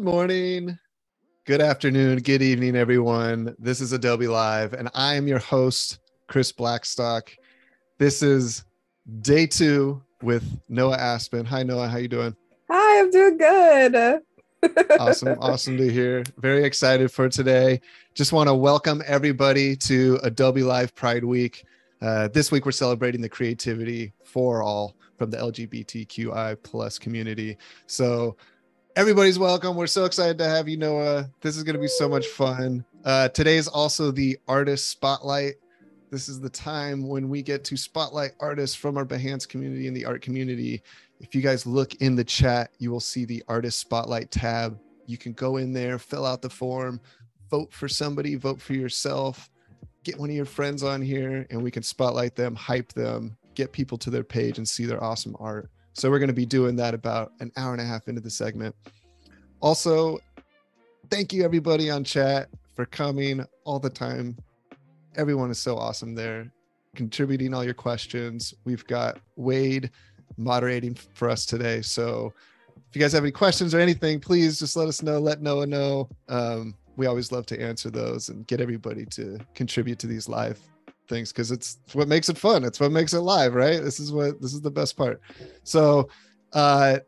Good morning, good afternoon, good evening, everyone. This is Adobe Live, and I am your host, Chris Blackstock. This is day two with Noa Aspen. Hi, Noa. How you doing? Hi, I'm doing good. awesome, awesome to hear. Very excited for today. Just want to welcome everybody to Adobe Live Pride Week. Uh, this week we're celebrating the creativity for all from the LGBTQI plus community. So everybody's welcome. We're so excited to have you, Noa. This is going to be so much fun. Uh, today is also the artist spotlight. This is the time when we get to spotlight artists from our Behance community and the art community. If you guys look in the chat, you will see the artist spotlight tab. You can go in there, fill out the form, vote for somebody, vote for yourself, get one of your friends on here, and we can spotlight them, hype them, get people to their page and see their awesome art. So we're going to be doing that about an hour and a half into the segment. Also, thank you everybody on chat for coming all the time. Everyone is so awesome there, contributing all your questions. We've got Wade moderating for us today. So if you guys have any questions or anything, please just let us know. Let Noa know. Um, we always love to answer those and get everybody to contribute to these live things because it's what makes it fun. It's what makes it live, right? This is what this is the best part. So, uh,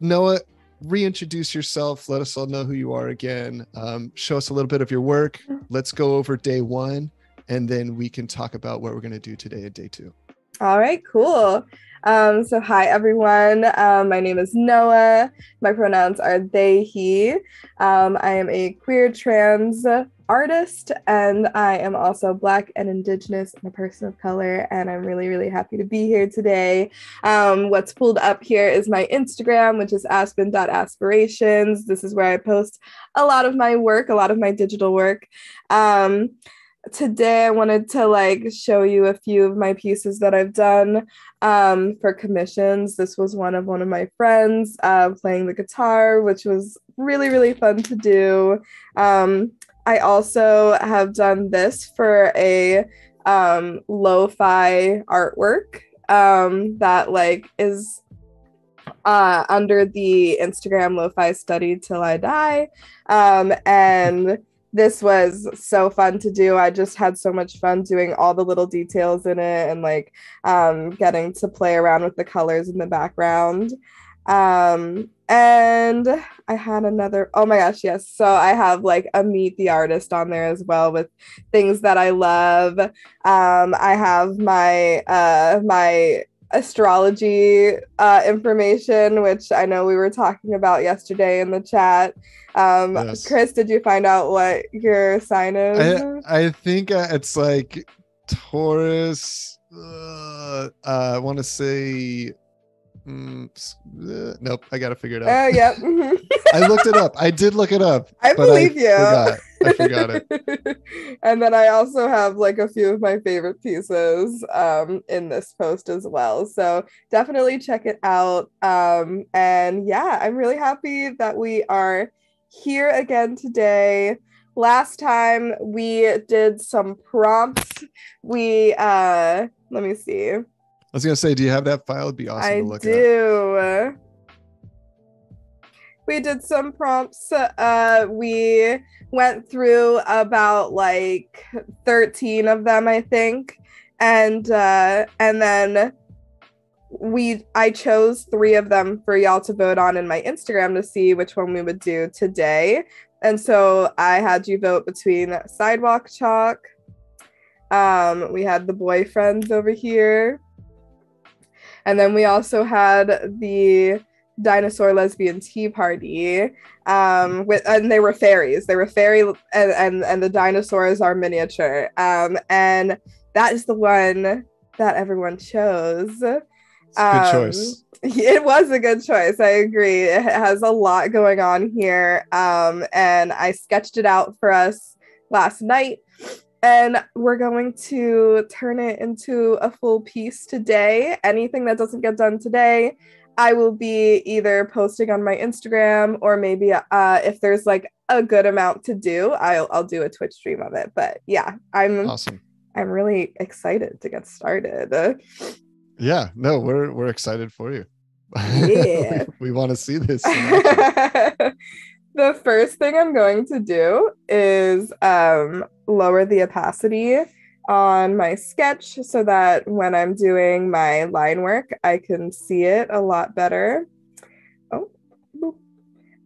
Noa, reintroduce yourself. Let us all know who you are again. Um, show us a little bit of your work. Let's go over day one, and then we can talk about what we're going to do today at day two. All right, cool. Um, so, hi everyone. Um, my name is Noa. My pronouns are they, he. Um, I am a queer trans artist, and I am also Black and Indigenous and a person of color. And I'm really, really happy to be here today. Um, what's pulled up here is my Instagram, which is aspen.aspirations. This is where I post a lot of my work, a lot of my digital work. Today I wanted to like show you a few of my pieces that I've done um, for commissions. This was one of one of my friends uh, playing the guitar, which was really really fun to do. Um, I also have done this for a um, lo-fi artwork um, that like is uh, under the Instagram lo-fi study till I die, um, and this was so fun to do. I just had so much fun doing all the little details in it and like um, getting to play around with the colors in the background. Um, and I had another, oh my gosh, yes. So I have like a meet the artist on there as well with things that I love. Um, I have my uh my astrology uh, information, which I know we were talking about yesterday in the chat. Um, yes. Chris, did you find out what your sign is? I, I think uh, it's like Taurus. Uh, I want to say. Mm, uh, nope, I gotta figure it out. Oh, yep. I looked it up. I did look it up. I believe I you. Forgot. I forgot it. and then I also have like a few of my favorite pieces um, in this post as well. So definitely check it out. Um, and yeah, I'm really happy that we are here again today. Last time we did some prompts. We uh let me see. I was gonna say, do you have that file? It'd be awesome I to look do. At we did some prompts. Uh, we went through about like 13 of them, I think. And uh, and then we I chose three of them for y'all to vote on in my Instagram to see which one we would do today. And so I had you vote between sidewalk chalk. Um, we had the boyfriends over here. And then we also had the dinosaur lesbian tea party um with and they were fairies. They were fairy and and, and the dinosaurs are miniature. Um and that is the one that everyone chose. Good um, choice. it was a good choice. I agree. It has a lot going on here. Um and i sketched it out for us last night and we're going to turn it into a full piece today anything that doesn't get done today I will be either posting on my Instagram or maybe uh, if there's like a good amount to do, I'll I'll do a Twitch stream of it. But yeah, I'm awesome. I'm really excited to get started. Yeah, no, we're we're excited for you. Yeah. we want to see this. the first thing I'm going to do is um, lower the opacity on my sketch so that when I'm doing my line work, I can see it a lot better. Oh,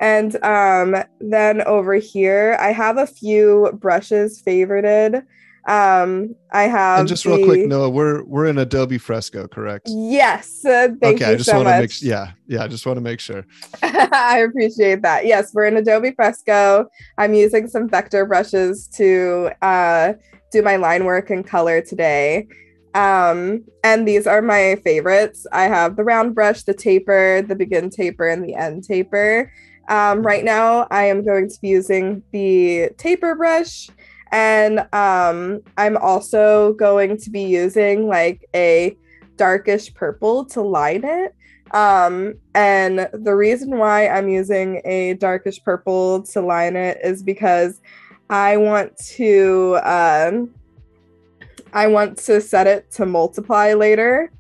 and um, then over here, I have a few brushes favorited. Um, I have and just real quick, Noa, we're we're in Adobe Fresco, correct? Yes, uh, thank okay, you I just so want to much. make yeah, yeah, I just want to make sure. I appreciate that. Yes, we're in Adobe Fresco. I'm using some vector brushes to uh, do my line work and color today. Um, and these are my favorites. I have the round brush, the taper, the begin taper, and the end taper. Um, right now, I am going to be using the taper brush, and um, I'm also going to be using like a darkish purple to line it. Um, and the reason why I'm using a darkish purple to line it is because I want to um, I want to set it to multiply later.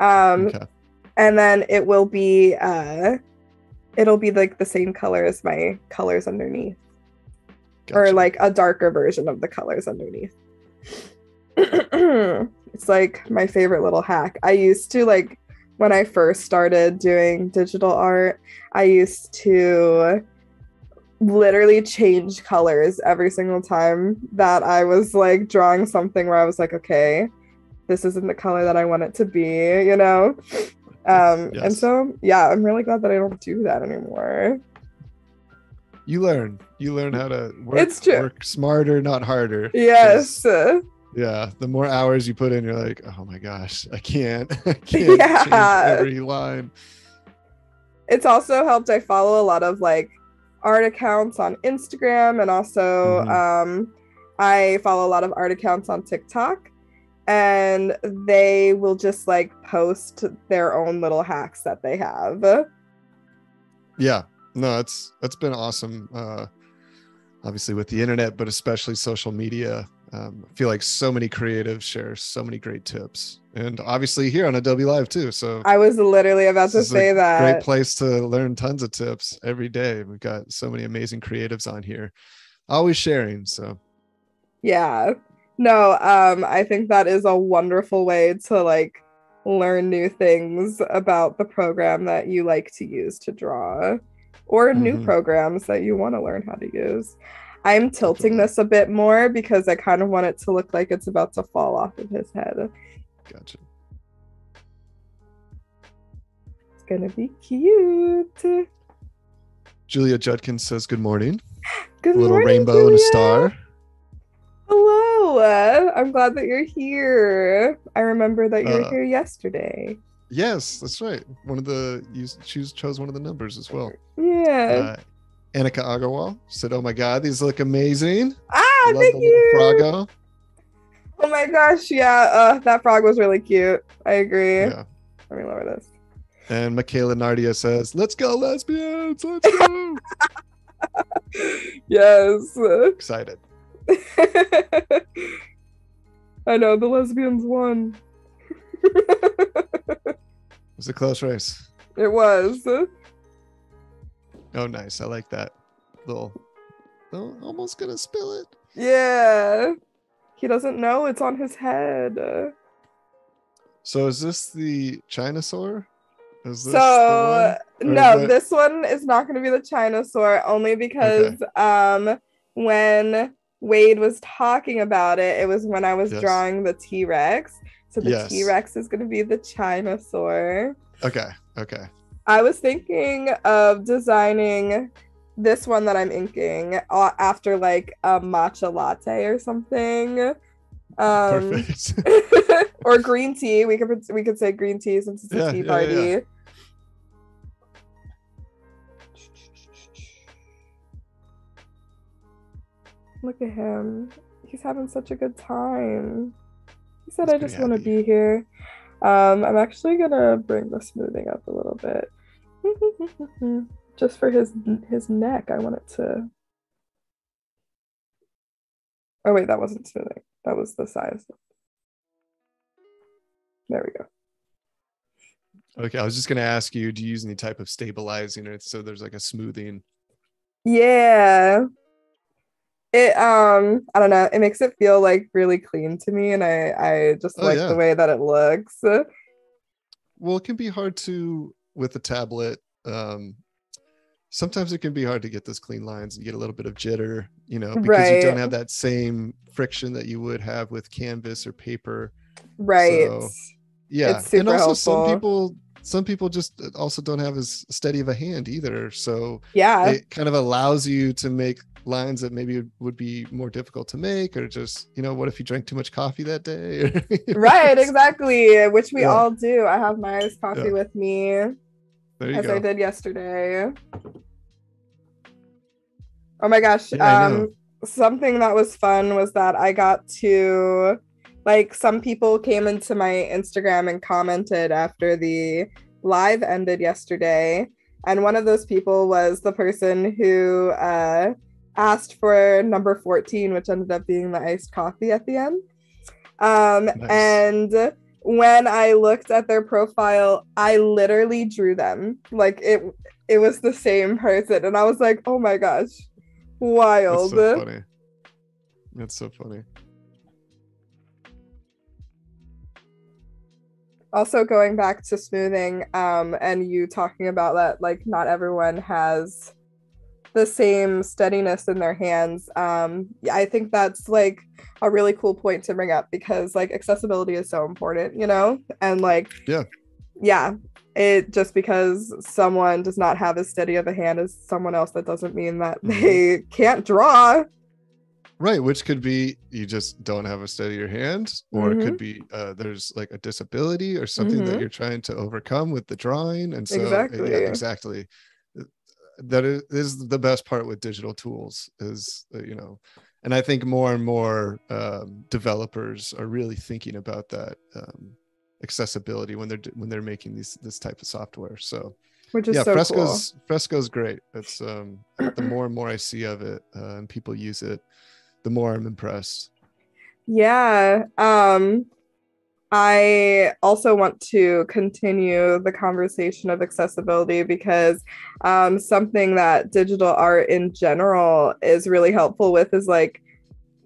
Um, Okay. and then it will be uh, it'll be like the same color as my colors underneath or like a darker version of the colors underneath. it's like my favorite little hack. I used to like when I first started doing digital art, I used to literally change colors every single time that I was like drawing something where I was like, okay, this isn't the color that I want it to be, you know? Um, and so yeah, I'm really glad that I don't do that anymore. You learn. You learn how to work, work smarter, not harder Yes. Yeah. The more hours you put in, you're like, oh my gosh, I can't. I can't change Yeah. every line. it's also helped i follow a lot of like art accounts on instagram and also Mhm. um i follow a lot of art accounts on tiktok and they will just like post their own little hacks that they have Yeah. No, it's it's been awesome. Uh obviously with the internet, but especially social media. Um, I feel like so many creatives share so many great tips. And obviously here on Adobe Live too. So i was literally about to say that great place to learn tons of tips every day. We've got so many amazing creatives on here, always sharing. So yeah no um i think that is a wonderful way to like learn new things about the program that you like to use to draw or new Mhm. programs that you want to learn how to use i'm tilting this a bit more because i kind of want it to look like it's about to fall off of his head gotcha. it's gonna be cute Julia Judkins says good morning. good a little morning, rainbow and a star. hello i'm glad that you're here i remember that you were Uh, here yesterday Yes, that's right. One of the you choose chose one of the numbers as well. yeah Uh, Annika Agarwal said, "Oh my God, these look amazing. ah Love thank the you Froggo. Oh my gosh, yeah, uh, that frog was really cute. I agree. Yeah. Let me lower this. And Michaela Nardia says, "Let's go, lesbians! Let's go!" yes. Excited. I know the lesbians won. It was a close race. it was. Oh, nice. I like that. Little. Oh, almost gonna spill it. Yeah. He doesn't know it's on his head. So is this the Chainosaur? Is this So no, is it- this one is not going to be the Chainosaur only because um when Wade was talking about it, it was when I was Yes. drawing the T Rex. So the Yes. T Rex is going to be the Chainosaur. Okay. Okay. I was thinking of designing this one that I'm inking after like a matcha latte or something. Um, Perfect. or green tea. We could we could say green tea since it's a Yeah, tea yeah, party. yeah. Look at him. He's having such a good time. He said, He's I just want to be here. Um, I'm actually gonna bring the smoothing up a little bit. just for his his neck. I want it to Oh wait, that wasn't smoothing. That was the size. There we go. Okay, I was just gonna ask you, do you use any type of stabilizing or so there's like a smoothing? Yeah. It um I don't know, it makes it feel like really clean to me and I I just Oh, like yeah. the way that it looks. Well, it can be hard to with a tablet. Um sometimes it can be hard to get those clean lines and get a little bit of jitter, you know, because you don't have that same friction that you would have with canvas or paper. Right. So, Yeah. It's and also some people some people just also don't have as steady of a hand either. So yeah. it kind of allows you to make lines that maybe would be more difficult to make or just you know what if you drank too much coffee that day right, exactly. Which we Yeah. all do. I have my iced coffee Yeah. with me there you as go I did yesterday. Oh my gosh. Yeah, um something that was fun was that I got to like some people came into my Instagram and commented after the live ended yesterday. And one of those people was the person who uh asked for number 14, which ended up being the iced coffee at the end. Um Nice. and when I looked at their profile, I literally drew them. Like it it was the same person. And I was like, oh my gosh. wild!" that's so funny that's so funny also going back to smoothing um and you talking about that like not everyone has the same steadiness in their hands um i think that's like a really cool point to bring up because like accessibility is so important you know and like Yeah. yeah it just because someone does not have as steady of a hand as someone else that doesn't mean that Mhm. they can't draw right which could be you just don't have a steadier hand or it Mm-hmm. could be uh, there's like a disability or something that Mhm. you're trying to overcome with the drawing and so Exactly. yeah exactly that is, the best part with digital tools is uh, you know and i think more and more um, developers are really thinking about that um, accessibility when they're when they're making these this type of software. So which is yeah so fresco's fresco's great. It's um the more and more i see of it uh, and people use it the more i'm impressed. Yeah. Um I also want to continue the conversation of accessibility because um something that digital art in general is really helpful with is like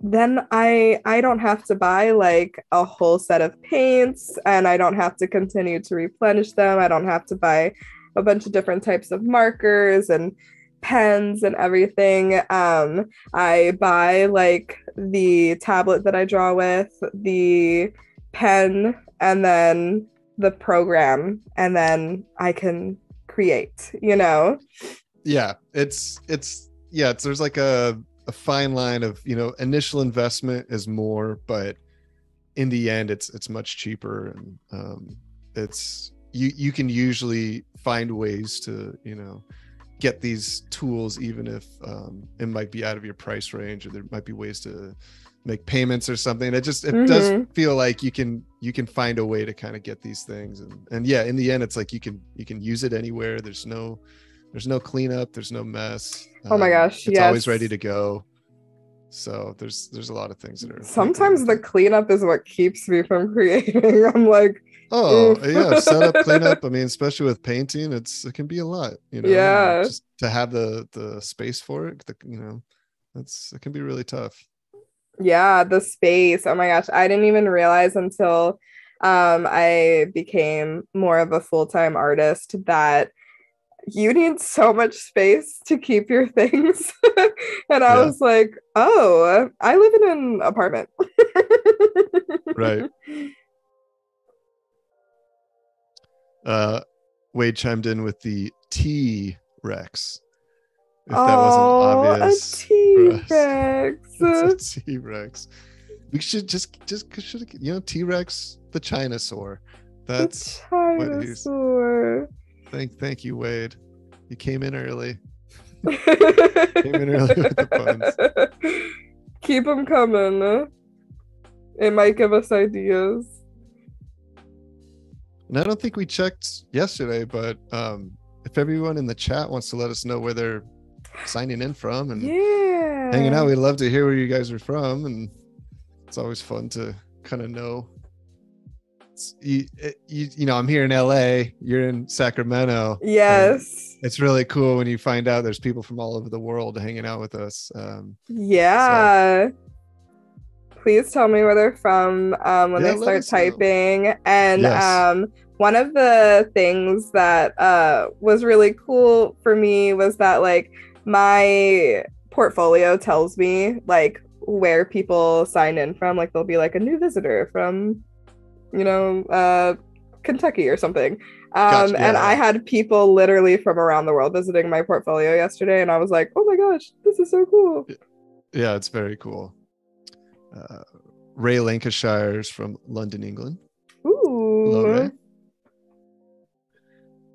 then I I don't have to buy like a whole set of paints and I don't have to continue to replenish them. I don't have to buy a bunch of different types of markers and pens and everything. Um I buy like the tablet that I draw with, the pen, and then the program, and then I can create, you know? yeah it's it's yeah it's there's like a a fine line of you know initial investment is more but in the end it's it's much cheaper and um it's you you can usually find ways to you know get these tools even if um it might be out of your price range or there might be ways to make payments or something. It just it does Mhm. feel like you can you can find a way to kind of get these things. And and yeah in the end it's like you can you can use it anywhere. There's no there's no cleanup. There's no mess. Oh my gosh, it's always ready to go. So there's there's a lot of things that are Sometimes the cleanup is what keeps me from creating. I'm like, oh yeah setup cleanup. I mean especially with painting it's it can be a lot you know? Yeah. just to have the the space for it the, you know that's it can be really tough yeah, the space. Oh my gosh, I didn't even realize until um I became more of a full-time artist that you need so much space to keep your things. and I Yeah. was like, "Oh, I live in an apartment." right uh wade chimed in with the t rex if that oh, wasn't obvious a T-Rex. It's a t-rex we should just just should you know t-rex the chainosaur that's the dinosaur. thank thank you wade you came in early in early with the Keep them coming. It might give us ideas. and i don't think we checked yesterday but um if everyone in the chat wants to let us know where they're signing in from and Yeah. hanging out we'd love to hear where you guys are from and it's always fun to kind of know you, you, you know, I'm here in LA, you're in Sacramento. Yes. It's really cool when you find out there's people from all over the world hanging out with us. Um, yeah. So. Please tell me where they're from um, when yeah, they start typing. Know. And yes. um, one of the things that uh, was really cool for me was that, like, my portfolio tells me, like, where people sign in from. Like, they'll be like a new visitor from you know, uh, Kentucky or something. Um, gotcha, yeah. And I had people literally from around the world visiting my portfolio yesterday, and I was like, oh my gosh, this is so cool. Yeah, it's very cool. Uh, Ray Lancashire's from London, England. Ooh. Hello, Ray.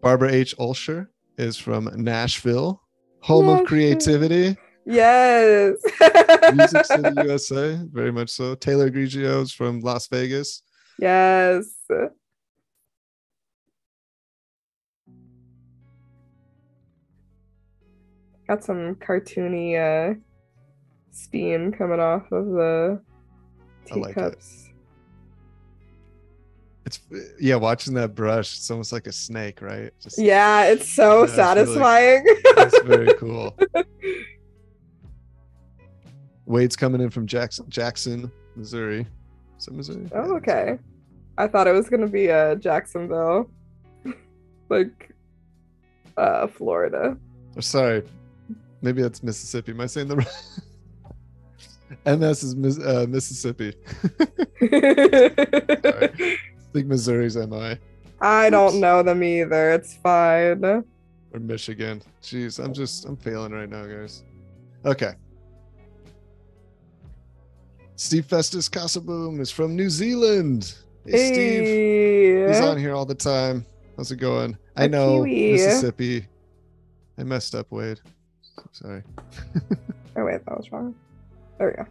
Barbara H. Ulsher is from Nashville, home of creativity. Yes. Music City, USA, very much so. Taylor Grigio is from Las Vegas. Yes. Got some cartoony uh, steam coming off of the teacups. It's yeah, watching that brush, it's almost like a snake, right? Just, yeah, it's so yeah, satisfying. It's, really, very cool. Wade's coming in from Jackson, Jackson, Missouri. Is it Missouri? Oh, okay. I thought it was gonna be uh Jacksonville, like uh Florida. Oh, sorry, maybe that's Mississippi. Am I saying the right? MS is uh, Mississippi. I think Missouri's MI. I Oops. don't know them either. It's fine. Or Michigan. Jeez, I'm just I'm failing right now, guys. Okay. Steve Festus Casaboom is from New Zealand. Hey, hey, Steve. He's on here all the time. How's it going? I know Kiwi. Mississippi. I messed up, Wade. Sorry. oh wait, that was wrong. There we go.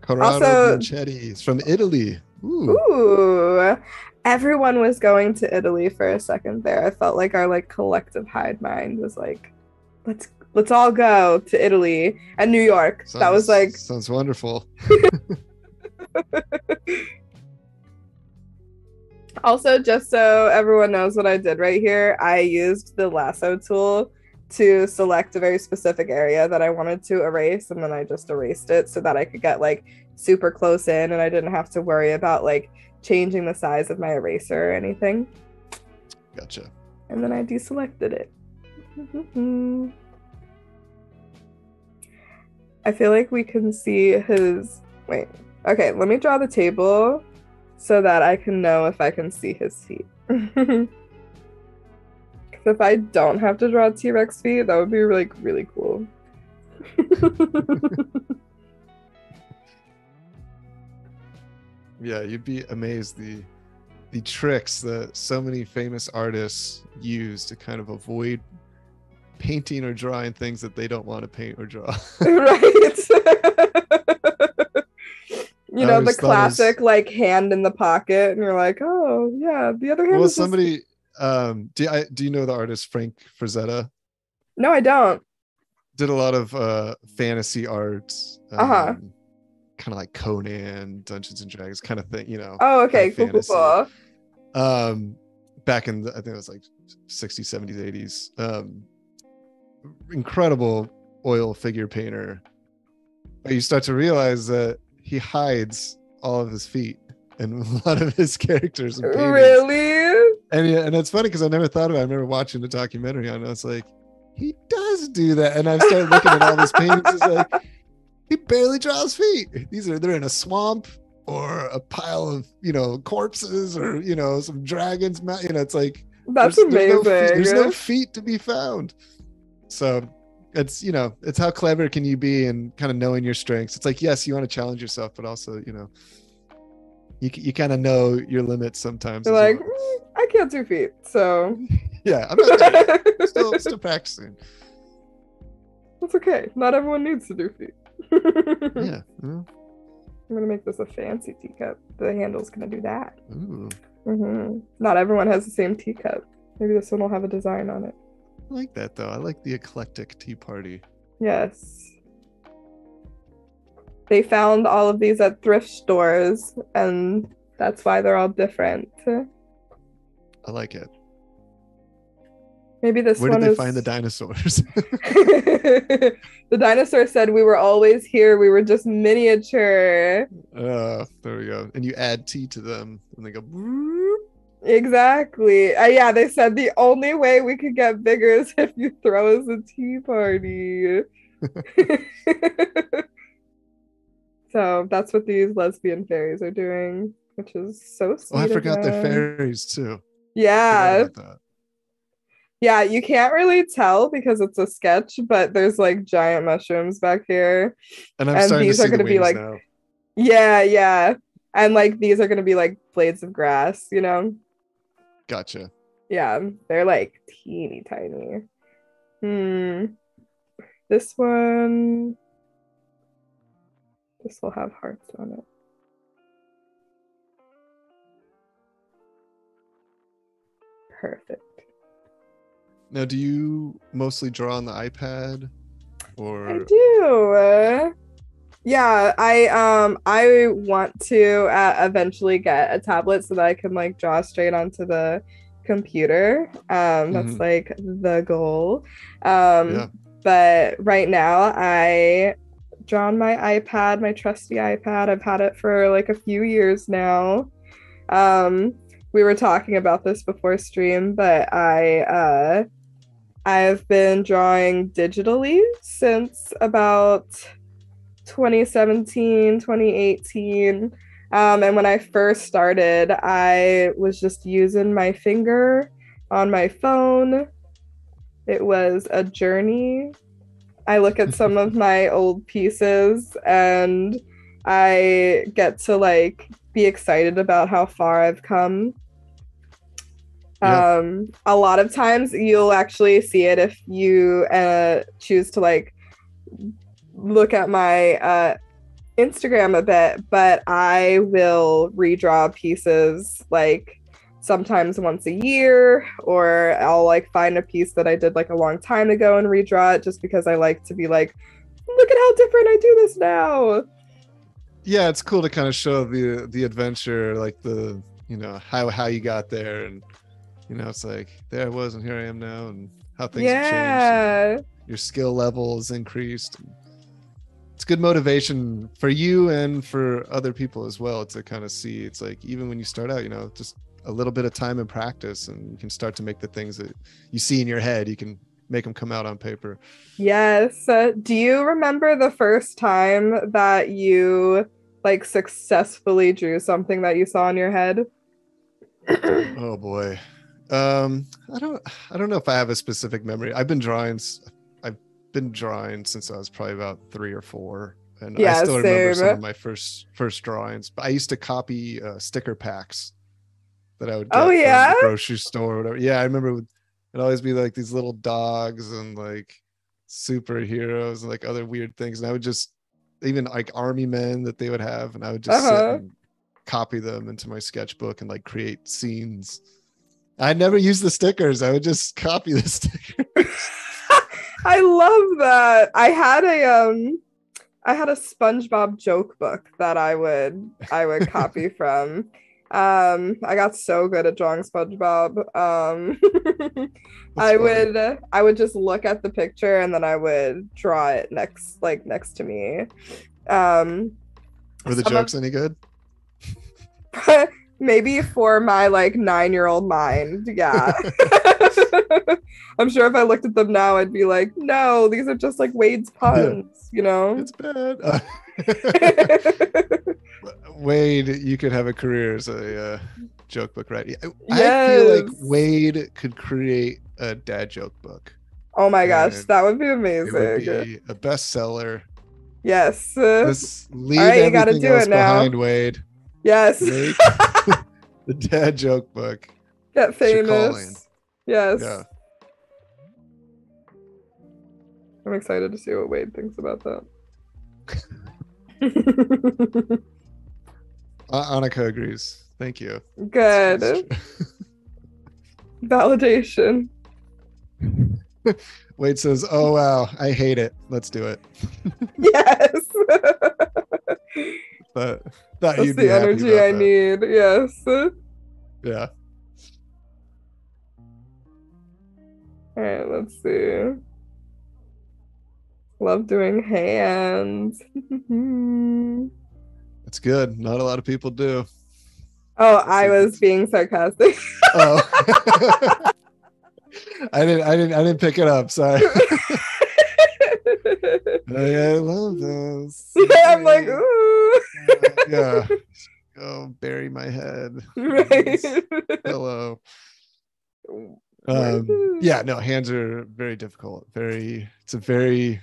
Corrado also, from Italy. Ooh. Ooh. Everyone was going to Italy for a second there. I felt like our like collective hive mind was like, let's let's all go to Italy and New York. Sounds, that was like sounds wonderful. Also, just so everyone knows what I did right here, I used the lasso tool to select a very specific area that I wanted to erase, and then I just erased it so that I could get like super close in and I didn't have to worry about like changing the size of my eraser or anything. Gotcha. And then I deselected it. I feel like we can see his. Wait. Okay, let me draw the table so that I can know if I can see his feet. If I don't have to draw T Rex feet, that would be like really cool. yeah, you'd be amazed the the tricks that so many famous artists use to kind of avoid painting or drawing things that they don't want to paint or draw. right you know the classic was... like hand in the pocket and you're like oh yeah the other hand well somebody just... um do I do you know the artist Frank Frazetta? No I don't. Did a lot of uh fantasy art um, uh-huh. kind of like Conan Dungeons and Dragons kind of thing you know oh okay cool, cool, cool. Um back in the, I think it was like 60s 70s 80s um incredible oil figure painter. But you start to realize that he hides all of his feet and a lot of his characters. And really? And yeah, and it's funny because I never thought of it. I remember watching the documentary on it. I was like, he does do that. And I started looking at all his paintings. It's like he barely draws feet. These are they're in a swamp or a pile of you know corpses or you know some dragons. You know, it's like that's there's, amazing. There's no, there's no feet to be found. So it's you know it's how clever can you be and kind of knowing your strengths it's like yes you want to challenge yourself but also you know you, you kind of know your limits sometimes like well. mm, i can't do feet so yeah i'm not still, still practicing that's okay not everyone needs to do feet yeah mm. i'm gonna make this a fancy teacup the handle's gonna do that mm-hmm. not everyone has the same teacup maybe this one will have a design on it I like that though. I like the eclectic tea party. Yes. They found all of these at thrift stores and That's why they're all different. I like it. Maybe this Where one did they is... find the dinosaurs? the dinosaur said we were always here. We were just miniature. uh, there we go. And you add tea to them, and they go. Exactly. Uh, yeah, they said the only way we could get bigger is if you throw us a tea party. so that's what these lesbian fairies are doing, which is so sweet. Oh, I forgot they're fairies too. Yeah. Yeah, you can't really tell because it's a sketch, but there's like giant mushrooms back here. And I'm And to these are gonna be like- now. Yeah, yeah. And like these are gonna be like blades of grass, you know? Gotcha. Yeah, they're like teeny tiny. Hmm. This one. This will have hearts on it. Perfect. Now, do you mostly draw on the iPad, or I do. uh, yeah, I um I want to uh, eventually get a tablet so that I can like draw straight onto the computer. Um that's Mhm. like the goal. Um Yeah. but right now I draw on my iPad, my trusty iPad. I've had it for like a few years now. Um we were talking about this before stream, but I uh I've been drawing digitally since about 2017, 2018. Um, and when I first started, I was just using my finger on my phone. It was a journey. I look at some of my old pieces and I get to like be excited about how far I've come. Yeah. Um, a lot of times you'll actually see it if you uh, choose to like look at my uh, Instagram a bit, but I will redraw pieces like sometimes once a year, or I'll like find a piece that I did like a long time ago and redraw it just because I like to be like, look at how different I do this now. yeah, it's cool to kind of show the the adventure, like the you know how how you got there, and you know it's like there I was and here I am now, and how things have changed. yeah. your skill level is increased. It's good motivation for you and for other people as well to kind of see. It's like even when you start out, you know, just a little bit of time and practice, and you can start to make the things that you see in your head. You can make them come out on paper. Yes. Uh, do you remember the first time that you like successfully drew something that you saw in your head? Oh boy. Um, I don't I don't know if I have a specific memory. I've been drawing i've been drawing since I was probably about three or four. And I Yeah, still remember some of my first first drawings. But I used to copy uh, sticker packs that I would get Oh, from yeah? the grocery store or whatever. Yeah, I remember it would it'd always be like these little dogs and like superheroes and like other weird things. And I would just even like army men that they would have, and I would just Uh-huh. and copy them into my sketchbook and like create scenes. I never use the stickers. I would just copy the stickers. I love that. I had a um I had a SpongeBob joke book that I would I would copy from. Um I got so good at drawing SpongeBob. Um I funny. would I would just look at the picture and then I would draw it next like next to me. Um Were the some of- jokes any good? maybe for my like nine year old mind yeah i'm sure if i looked at them now i'd be like no these are just like wade's puns you know It's bad. Wade, you could have a career as a uh, joke book writer. I I feel like Yes. Wade could create a dad joke book. oh my gosh that would be It would amazing be a bestseller. yes Let's leave right, you gotta do it now. behind, Wade. yes the dad joke book. get famous yes Yeah. i'm excited to see what wade thinks about that A- Annika agrees. Thank you. good validation Wade says, "Oh wow, I hate it. Let's do it." yes But thought That's the energy I that. need. Yes. Yeah. All right, let's see. Love doing hands. It's good. Not a lot of people do. Oh, I was being sarcastic. Oh. I didn't I didn't I didn't pick it up. Sorry. I love this. I'm like, ooh. yeah. Go bury my head. right. Hello. Um, yeah, no, hands are very difficult. Very, it's a very.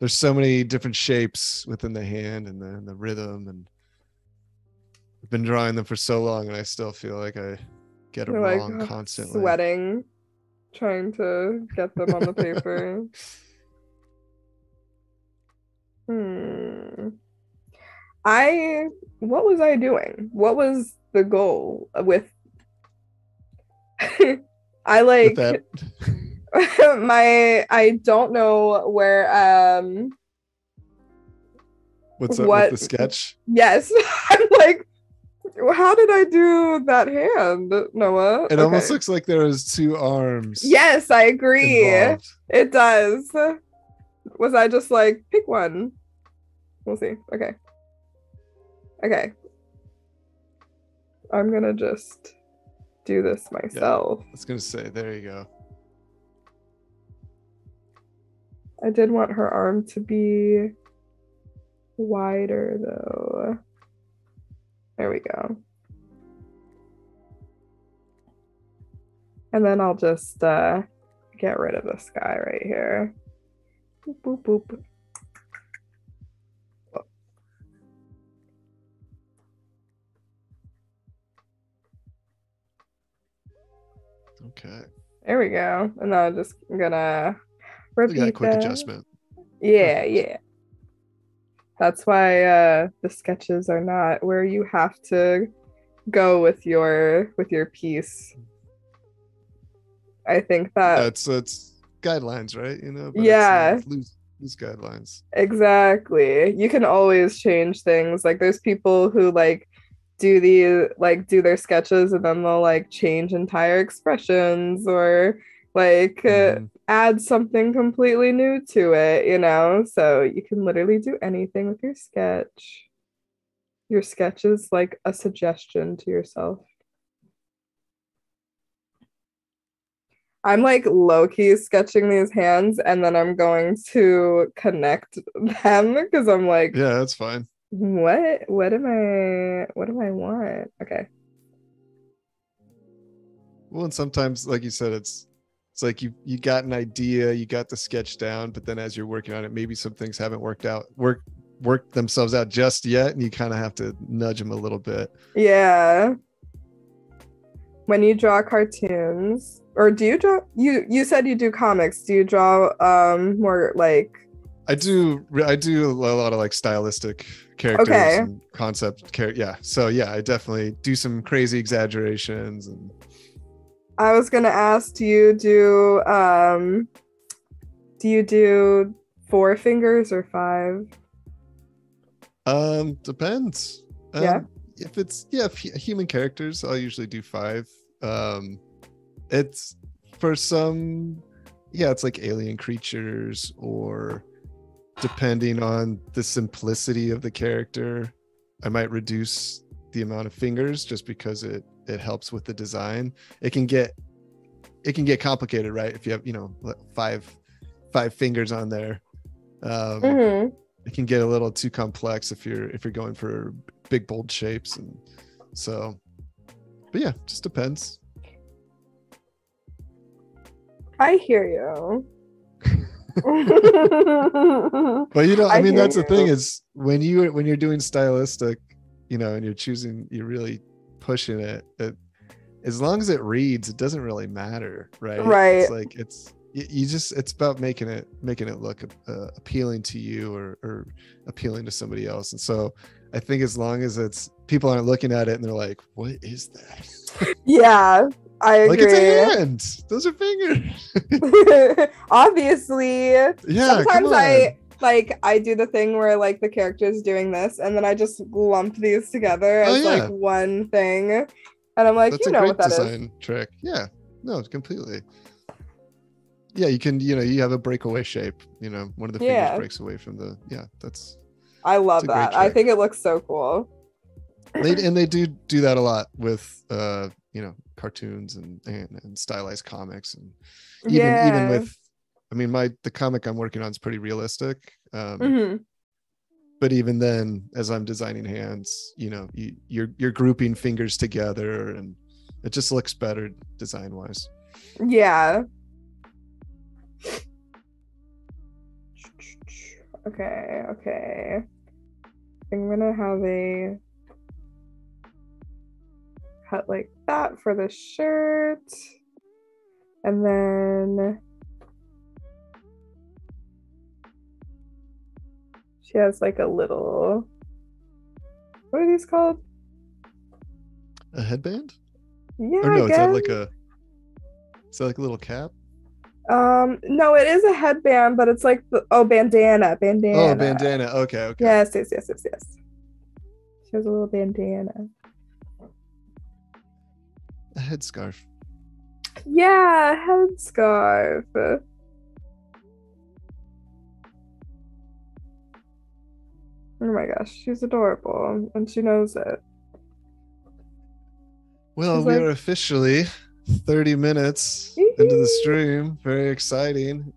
There's so many different shapes within the hand and the, and the rhythm, and I've been drawing them for so long, and I still feel like I get it You're wrong constantly. sweating, trying to get them on the paper. hmm. I what was I doing? What was the goal with I like my I don't know where um what's up What- with the sketch? yes I'm like how did I do that hand Noa It almost looks like there was two arms. yes I agree involved. it does was I just like pick one we'll see okay okay I'm gonna just do this myself I was gonna say, there you go. I did want her arm to be wider though. There we go. And then I'll just uh, get rid of this guy right here. Boop, boop, boop. Okay, There we go. And then I'm just gonna repeat that quick adjustment. Yeah, yeah. That's why uh the sketches are not where you have to go with your with your piece. I think that That's that's guidelines, right? You know. but Yeah. it's loose, loose guidelines. exactly. You can always change things. Like there's people who like do the like do their sketches and then they'll like change entire expressions or like uh, Mhm. Add something completely new to it, you know? So you can literally do anything with your sketch. Your sketch is like a suggestion to yourself. I'm like low key sketching these hands and then I'm going to connect them because I'm like, Yeah, that's fine. what? What am I? What do I want? Okay. Well, and sometimes, like you said, it's it's like you you got an idea, you got the sketch down, but then as you're working on it, maybe some things haven't worked out, work worked themselves out just yet, and you kind of have to nudge them a little bit. Yeah. When you draw cartoons, or do you draw? You you said you do comics. Do you draw um more like? I do I do a lot of like stylistic characters Okay. and concept char- yeah. So yeah, I definitely do some crazy exaggerations and I was gonna ask. Do you do um? Do you do four fingers or five? um depends. Um, Yeah. If it's yeah, if human characters, I'll usually do five. Um it's for some yeah, it's like alien creatures or depending on the simplicity of the character, I might reduce the amount of fingers just because it it helps with the design. It can get it can get complicated, right? If you have, you know, five five fingers on there. Um hmm it can get a little too complex if you're if you're going for big bold shapes and so but yeah just depends I hear you. but you know i, I mean that's the thing is when you when you're doing stylistic you know and you're choosing you're really pushing it, it as long as it reads it doesn't really matter right Right. it's like it's you, just it's about making it making it look uh, appealing to you or, or appealing to somebody else and so i think as long as it's people aren't looking at it and they're like what is that yeah, I like it's a agree. hand those are fingers Obviously, yeah come sometimes I. like I do the thing where like the character's doing this, and then I just lump these together Oh, as yeah. like one thing, and I'm like, That's you know what that is. a design trick. Yeah. No, completely. Yeah, you can, you know, you have a breakaway shape. You know, one of the fingers Yeah. breaks away from the. Yeah, that's I love great that. I think it looks so cool. they and they do do that a lot with uh you know cartoons and and, and stylized comics and even yeah. even with i mean my the comic i'm working on is pretty realistic um Mhm. but even then as i'm designing hands you know you, you're you're grouping fingers together and it just looks better design wise Yeah. Okay, okay. I'm gonna have a cut like that for the shirt. And then she has like a little what are these called? a headband Yeah, or no I is that like a is that like a little cap Um, no, it is a headband, but it's like the oh bandana, bandana. oh bandana okay okay Yes, yes, yes, yes, yes. She has a little bandana. a headscarf Yeah, headscarf. Oh my gosh, she's adorable, and she knows it. Well, She's we like- are officially 30 minutes into the stream. Very exciting.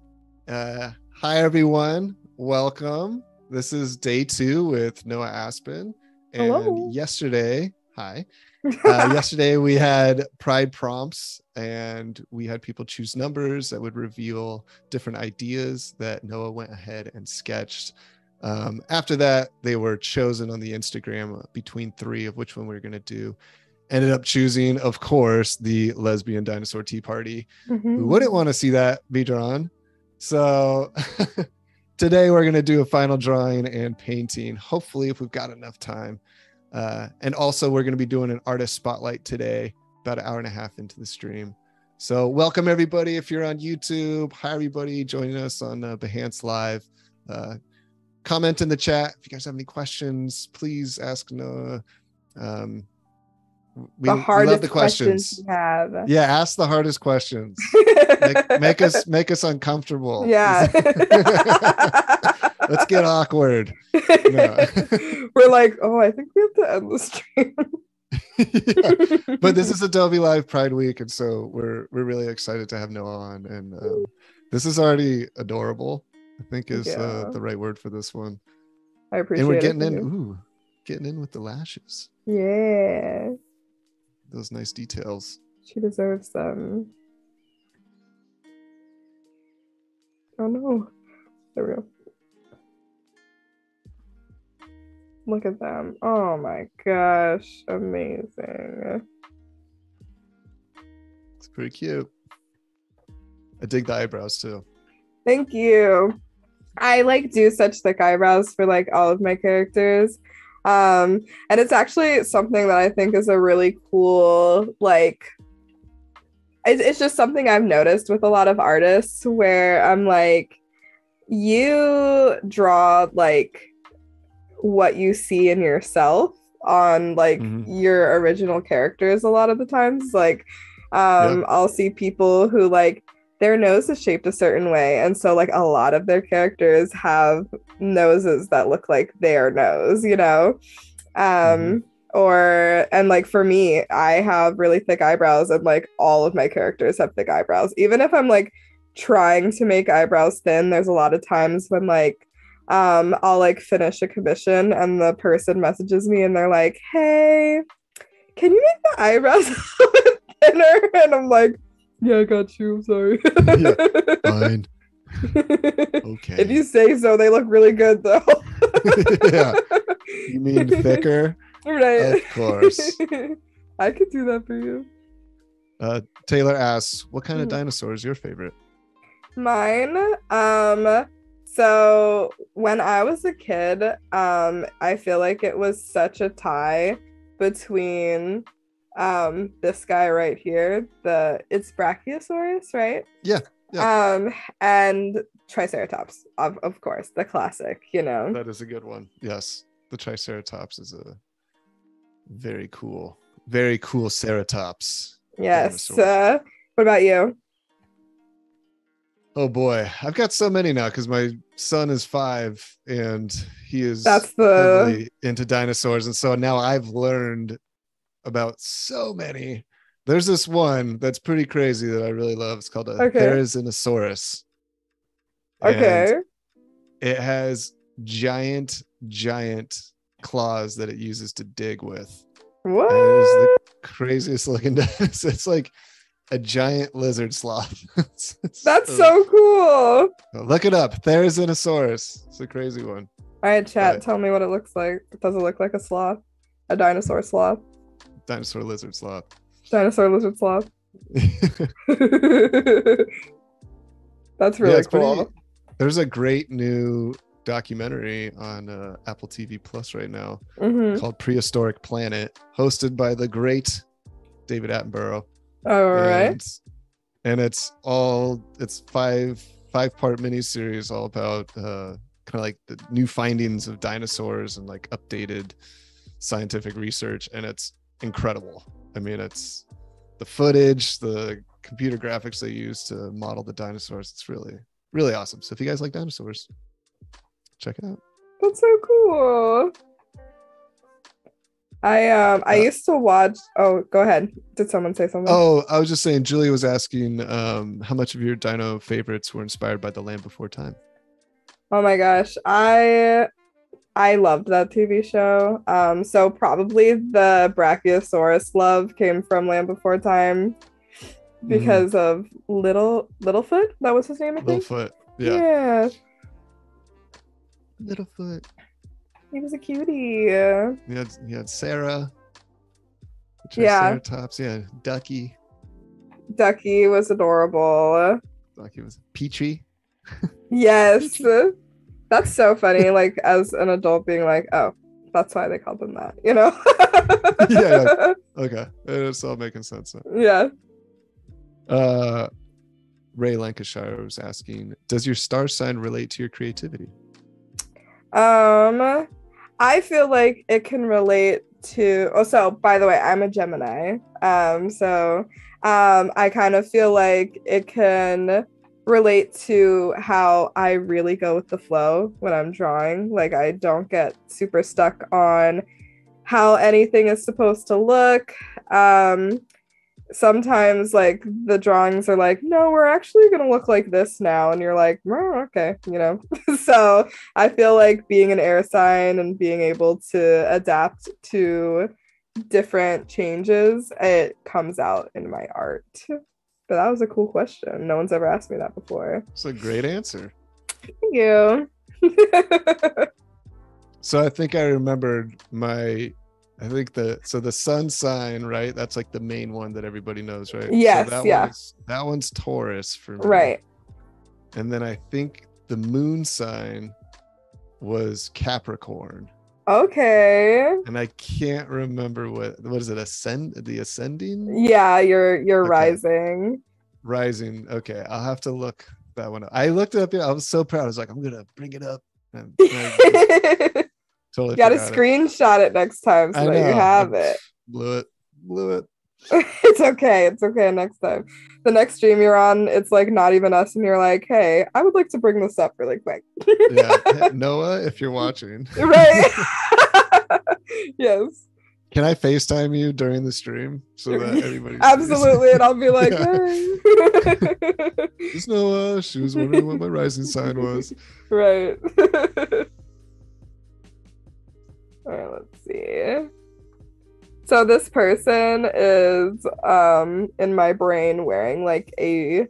Uh, hi, everyone. Welcome. This is day two with Noa Aspen. And Hello. yesterday, hi. Uh, yesterday, we had Pride prompts and we had people choose numbers that would reveal different ideas that Noa went ahead and sketched. Um, after that, they were chosen on the Instagram between three of which one we were going to do ended up choosing, of course, the lesbian dinosaur tea party. Who Mhm. wouldn't want to see that be drawn? So today we're going to do a final drawing and painting, hopefully, if we've got enough time. Uh, and also, we're going to be doing an artist spotlight today, about an hour and a half into the stream. So, welcome everybody. If you're on YouTube, hi everybody joining us on uh, Behance Live. Uh, comment in the chat if you guys have any questions. Please ask Noa. Um, we, the we hardest love the questions questions. you have. Yeah, ask the hardest questions. Make, make us make us uncomfortable. Yeah. Let's get awkward. No. We're like, oh, I think we have to end the stream. Yeah. But this is Adobe Live Pride Week, and so we're we're really excited to have Noa on. And um, this is already adorable. I think is uh, the right word for this one. I appreciate and we're getting in. Ooh, getting in with the lashes. Yeah, Those nice details. she deserves them. Oh no. There we go. Look at them. Oh my gosh. Amazing. It's pretty cute. I dig the eyebrows too. Thank you. I like do such thick eyebrows for like all of my characters. Um, and it's actually something that I think is a really cool, like, it's, it's just something I've noticed with a lot of artists where I'm like, you draw like what you see in yourself on like Mhm. your original characters a lot of the times. Like, um, I'll see people who like their nose is shaped a certain way and so like a lot of their characters have noses that look like their nose you know? Um Mhm. or and like for me i have really thick eyebrows and like all of my characters have thick eyebrows. Even if i'm like trying to make eyebrows thin there's a lot of times when like um i'll like finish a commission and the person messages me and they're like hey can you make the eyebrows a little bit thinner? And i'm like yeah i got you i'm sorry Fine. Okay. if you say so they look really good though yeah. You mean thicker? right Of course. i could do that for you Uh, Taylor asks, "What kind of Mhm. dinosaur is your favorite?" Mine, um, so when I was a kid, um, I feel like it was such a tie between um this guy right here, the it's Brachiosaurus, right? Yeah. Yeah. Um, and Triceratops, of, of course, the classic, you know. That is a good one. Yes. The Triceratops is a very cool, very cool Ceratops. Yes. Uh, what about you? Oh boy, I've got so many now because my son is five and he is That's the into dinosaurs, and so now I've learned about so many. There's this one that's pretty crazy that I really love. It's called a Okay. Therizinosaurus. And okay. it has giant, giant claws that it uses to dig with. What? It is the craziest looking dinosaur. It's like a giant lizard sloth. It's- it's That's so cool. Look it up. Therizinosaurus. It's a crazy one. All right, chat. Right. Tell me what it looks like. Does it look like a sloth? A dinosaur sloth? Dinosaur lizard sloth. Dinosaur lizard sloth? That's Yeah, really pretty- cool. There's a great new documentary on uh, Apple TV Plus right now hmm called Prehistoric Planet, hosted by the great David Attenborough. All right. and, and it's all it's five five part miniseries all about uh kind of like the new findings of dinosaurs and like updated scientific research and it's incredible i mean it's the footage the computer graphics they use to model the dinosaurs it's really really awesome so if you guys like dinosaurs check it out That's so cool. I um I Uh, used to watch. Oh, go ahead. Did someone say something? oh i was just saying julia was asking um how much of your dino favorites were inspired by the land before time Oh my gosh, I I loved that TV show. Um, so probably the Brachiosaurus love came from Land Before Time because of Little Littlefoot. That was his name, I think. littlefoot yeah yeah, littlefoot he was a cutie. Yeah. You had you had Cera. Yeah. Yeah. Ducky. Ducky was adorable. Ducky was Peachy. Yes, that's so funny. Like as an adult, being like, oh, that's why they called them that. You know? Yeah, Okay. It's all making sense. now. yeah. Uh Ray Lancashire was asking, does your star sign relate to your creativity? Um, I feel like it can relate to. Oh, so by the way, I'm a Gemini. Um, so um, I kind of feel like it can relate to how I really go with the flow when I'm drawing. Like I don't get super stuck on how anything is supposed to look. Um, sometimes like the drawings are like, no, we're actually gonna look like this now, and you're like, oh, okay, you know. so I feel like being an air sign and being able to adapt to different changes, it comes out in my art. But that was a cool question. No one's ever asked me that before. It's a great answer. Thank you. So I think I remembered my I think the so the sun sign, right? That's like the main one that everybody knows, right? So Yes, that yeah. One's, that one's Taurus for me. right. And then I think the moon sign was Capricorn. Okay. And I can't remember what what is it, ascend the ascending Yeah, you're you're Okay. rising. rising. Okay, I'll have to look that one up. I looked it up. Yeah, I was so proud. I was like, I'm gonna bring it up. And totally Got to forgot it. screenshot it next time so I that you have I it. Blew it. Blew it. it's okay. It's okay next time. The next stream you're on, it's like not even us, and you're like, hey, I would like to bring this up really quick. Yeah. Hey, Noa, if you're watching. right. yes. Can I FaceTime you during the stream so that everybody? Absolutely. And I'll be like, hey. Is Noa. She was wondering what my rising sign was. right. All right, let's see. So this person is um in my brain wearing like a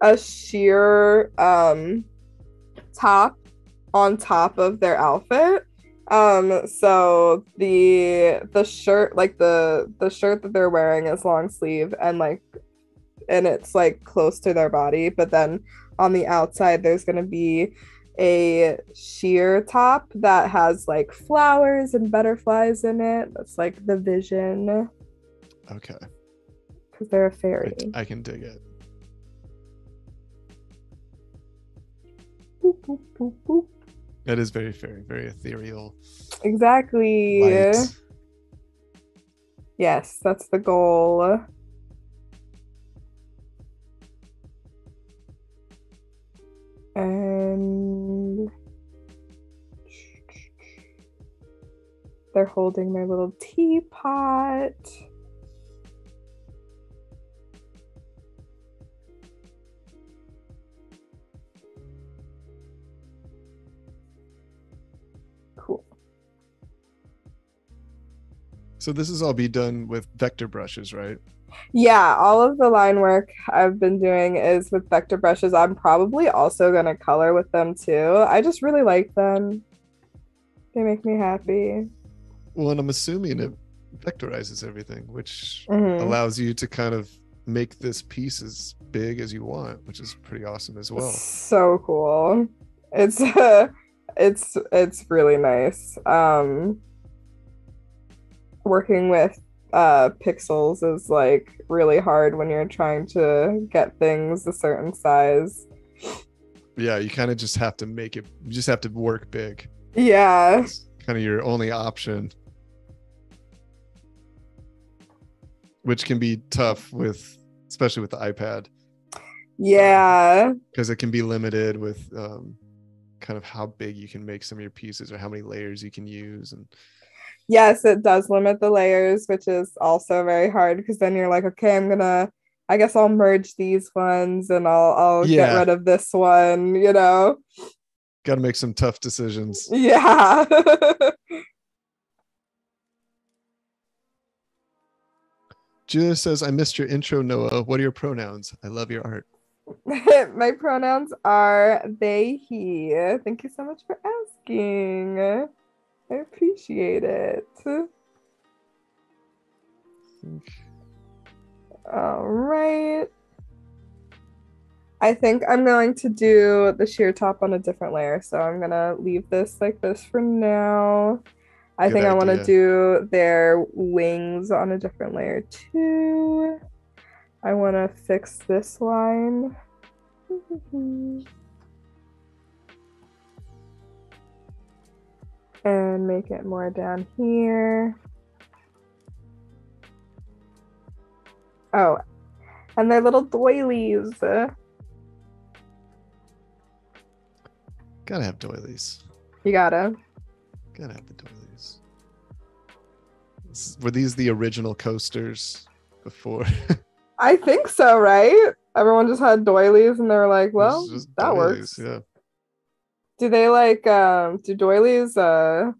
a sheer um top on top of their outfit. Um so the the shirt like the the shirt that they're wearing is long sleeve and like and it's like close to their body, but then on the outside there's going to be a sheer top that has like flowers and butterflies in it. That's like the vision. Okay. Because they're a fairy. I, can dig it. Boop, boop, boop, boop. That is very fairy, very ethereal. Exactly. Light. Yes, that's the goal. And they're holding their little teapot. Cool. So this is all be done with vector brushes, right? Yeah, all of the line work I've been doing is with vector brushes. I'm probably also going to color with them too. I just really like them. They make me happy. Well, and I'm assuming it vectorizes everything, which Mhm. allows you to kind of make this piece as big as you want, which is pretty awesome as well. So cool. It's uh, it's it's really nice. Um working with uh pixels is like really hard when you're trying to get things a certain size. Yeah, you kind of just have to make it. You just have to work big. Yeah. It's kind of your only option, which can be tough with, especially with the iPad, Yeah. because it can be limited with um, kind of how big you can make some of your pieces or how many layers you can use. And Yes, it does limit the layers, which is also very hard because then you're like, okay, I'm gonna I guess I'll merge these ones and I'll I'll get rid of this one, you know. got to make some tough decisions. Yeah. Julia says, "I missed your intro, Noa. What are your pronouns? I love your art." My pronouns are they, he. Thank you so much for asking. I appreciate it. All right. I think I'm going to do the sheer top on a different layer. So I'm going to leave this like this for now. I Good think I want to do their wings on a different layer too. I want to fix this line. and make it more down here. Oh, and their little doilies. Gotta have doilies. You gotta. Gotta have the doilies. Were these the original coasters before? I think so, right? Everyone just had doilies and they were like, well, that doilies, works. Yeah. Do they like um do doilies uh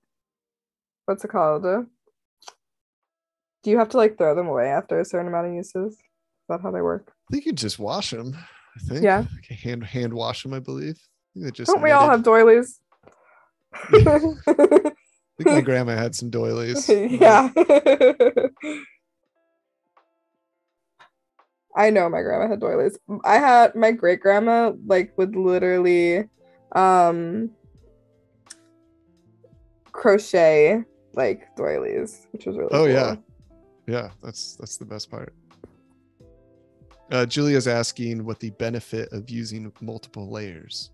what's it called? Do you have to like throw them away after a certain amount of uses? Is that how they work? I think you just wash them. I think. Yeah. Like hand hand wash them. I believe. I just Don't we all have doilies? I think my grandma had some doilies. yeah. I know my grandma had doilies. I had my great grandma like would literally um crochet like doilies, which was really Oh, cool. yeah. Yeah, that's that's the best part. Uh, Julia's asking what the benefit of using multiple layers.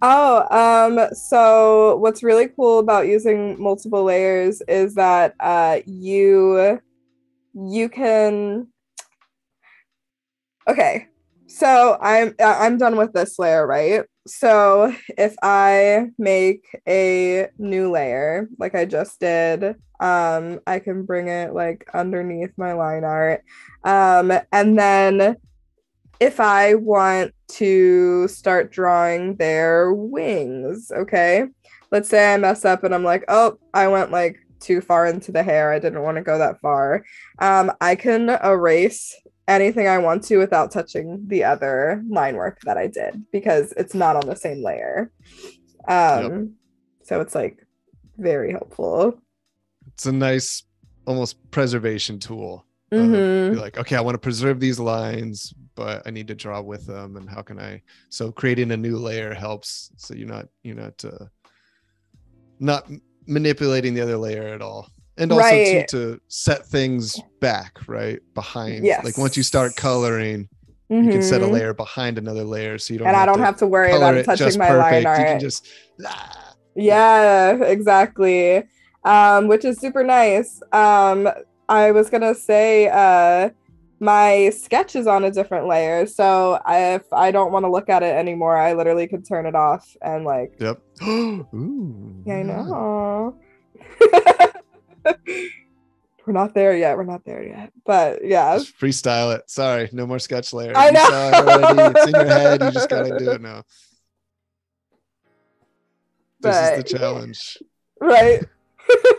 Oh, um, so what's really cool about using multiple layers is that uh you you can Okay. So I'm I- I'm done with this layer, right? So if I make a new layer like I just did, um I can bring it like underneath my line art. Um and then if I want to start drawing their wings, okay? Let's say I mess up and I'm like, oh, I went like too far into the hair. I didn't want to go that far. Um, I can erase anything I want to without touching the other line work that I did because it's not on the same layer. Um, so it's like very helpful. It's a nice, almost preservation tool. Be like, okay, I want to preserve these lines, but I need to draw with them, and how can I? So creating a new layer helps. So you're not you're not uh, not manipulating the other layer at all, and also Right. to, to set things back right behind. Yes. Like once you start coloring, You can set a Mhm. layer behind another layer, so you don't. and I don't to have to worry about it touching my line art. You can just. ah, Yeah, exactly. Um, which is super nice. Um, I was gonna say, uh, my sketch is on a different layer, so if I don't want to look at it anymore, I literally could turn it off and like, Yep. Ooh. yeah, I know. We're not there yet. We're not there yet. But yeah, Just freestyle it. Sorry, no more sketch layer. I know. it. It's in your head. You just gotta do it now. This is the challenge. right.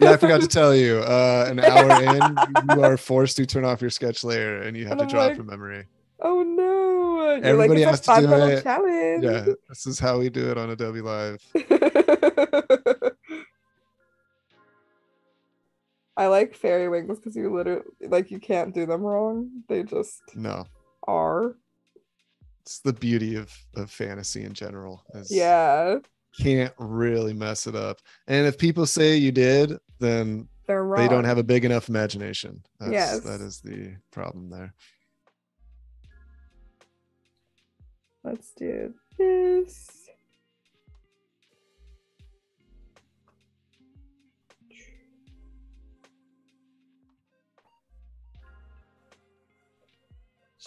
Yeah, I forgot to tell you. Uh, an hour in, you are forced to turn off your sketch layer, and you have And to I'm draw like, it from memory. Oh no! You're Everybody like, has to do it. challenge. Yeah, this is how we do it on Adobe Live. I like fairy wings because you literally like you can't do them wrong. They just No, are. it's the beauty of of fantasy in general. Yeah, can't really mess it up. And if people say you did, then they're wrong. they don't have a big enough imagination. That's, Yes. that is the problem there. Let's do this.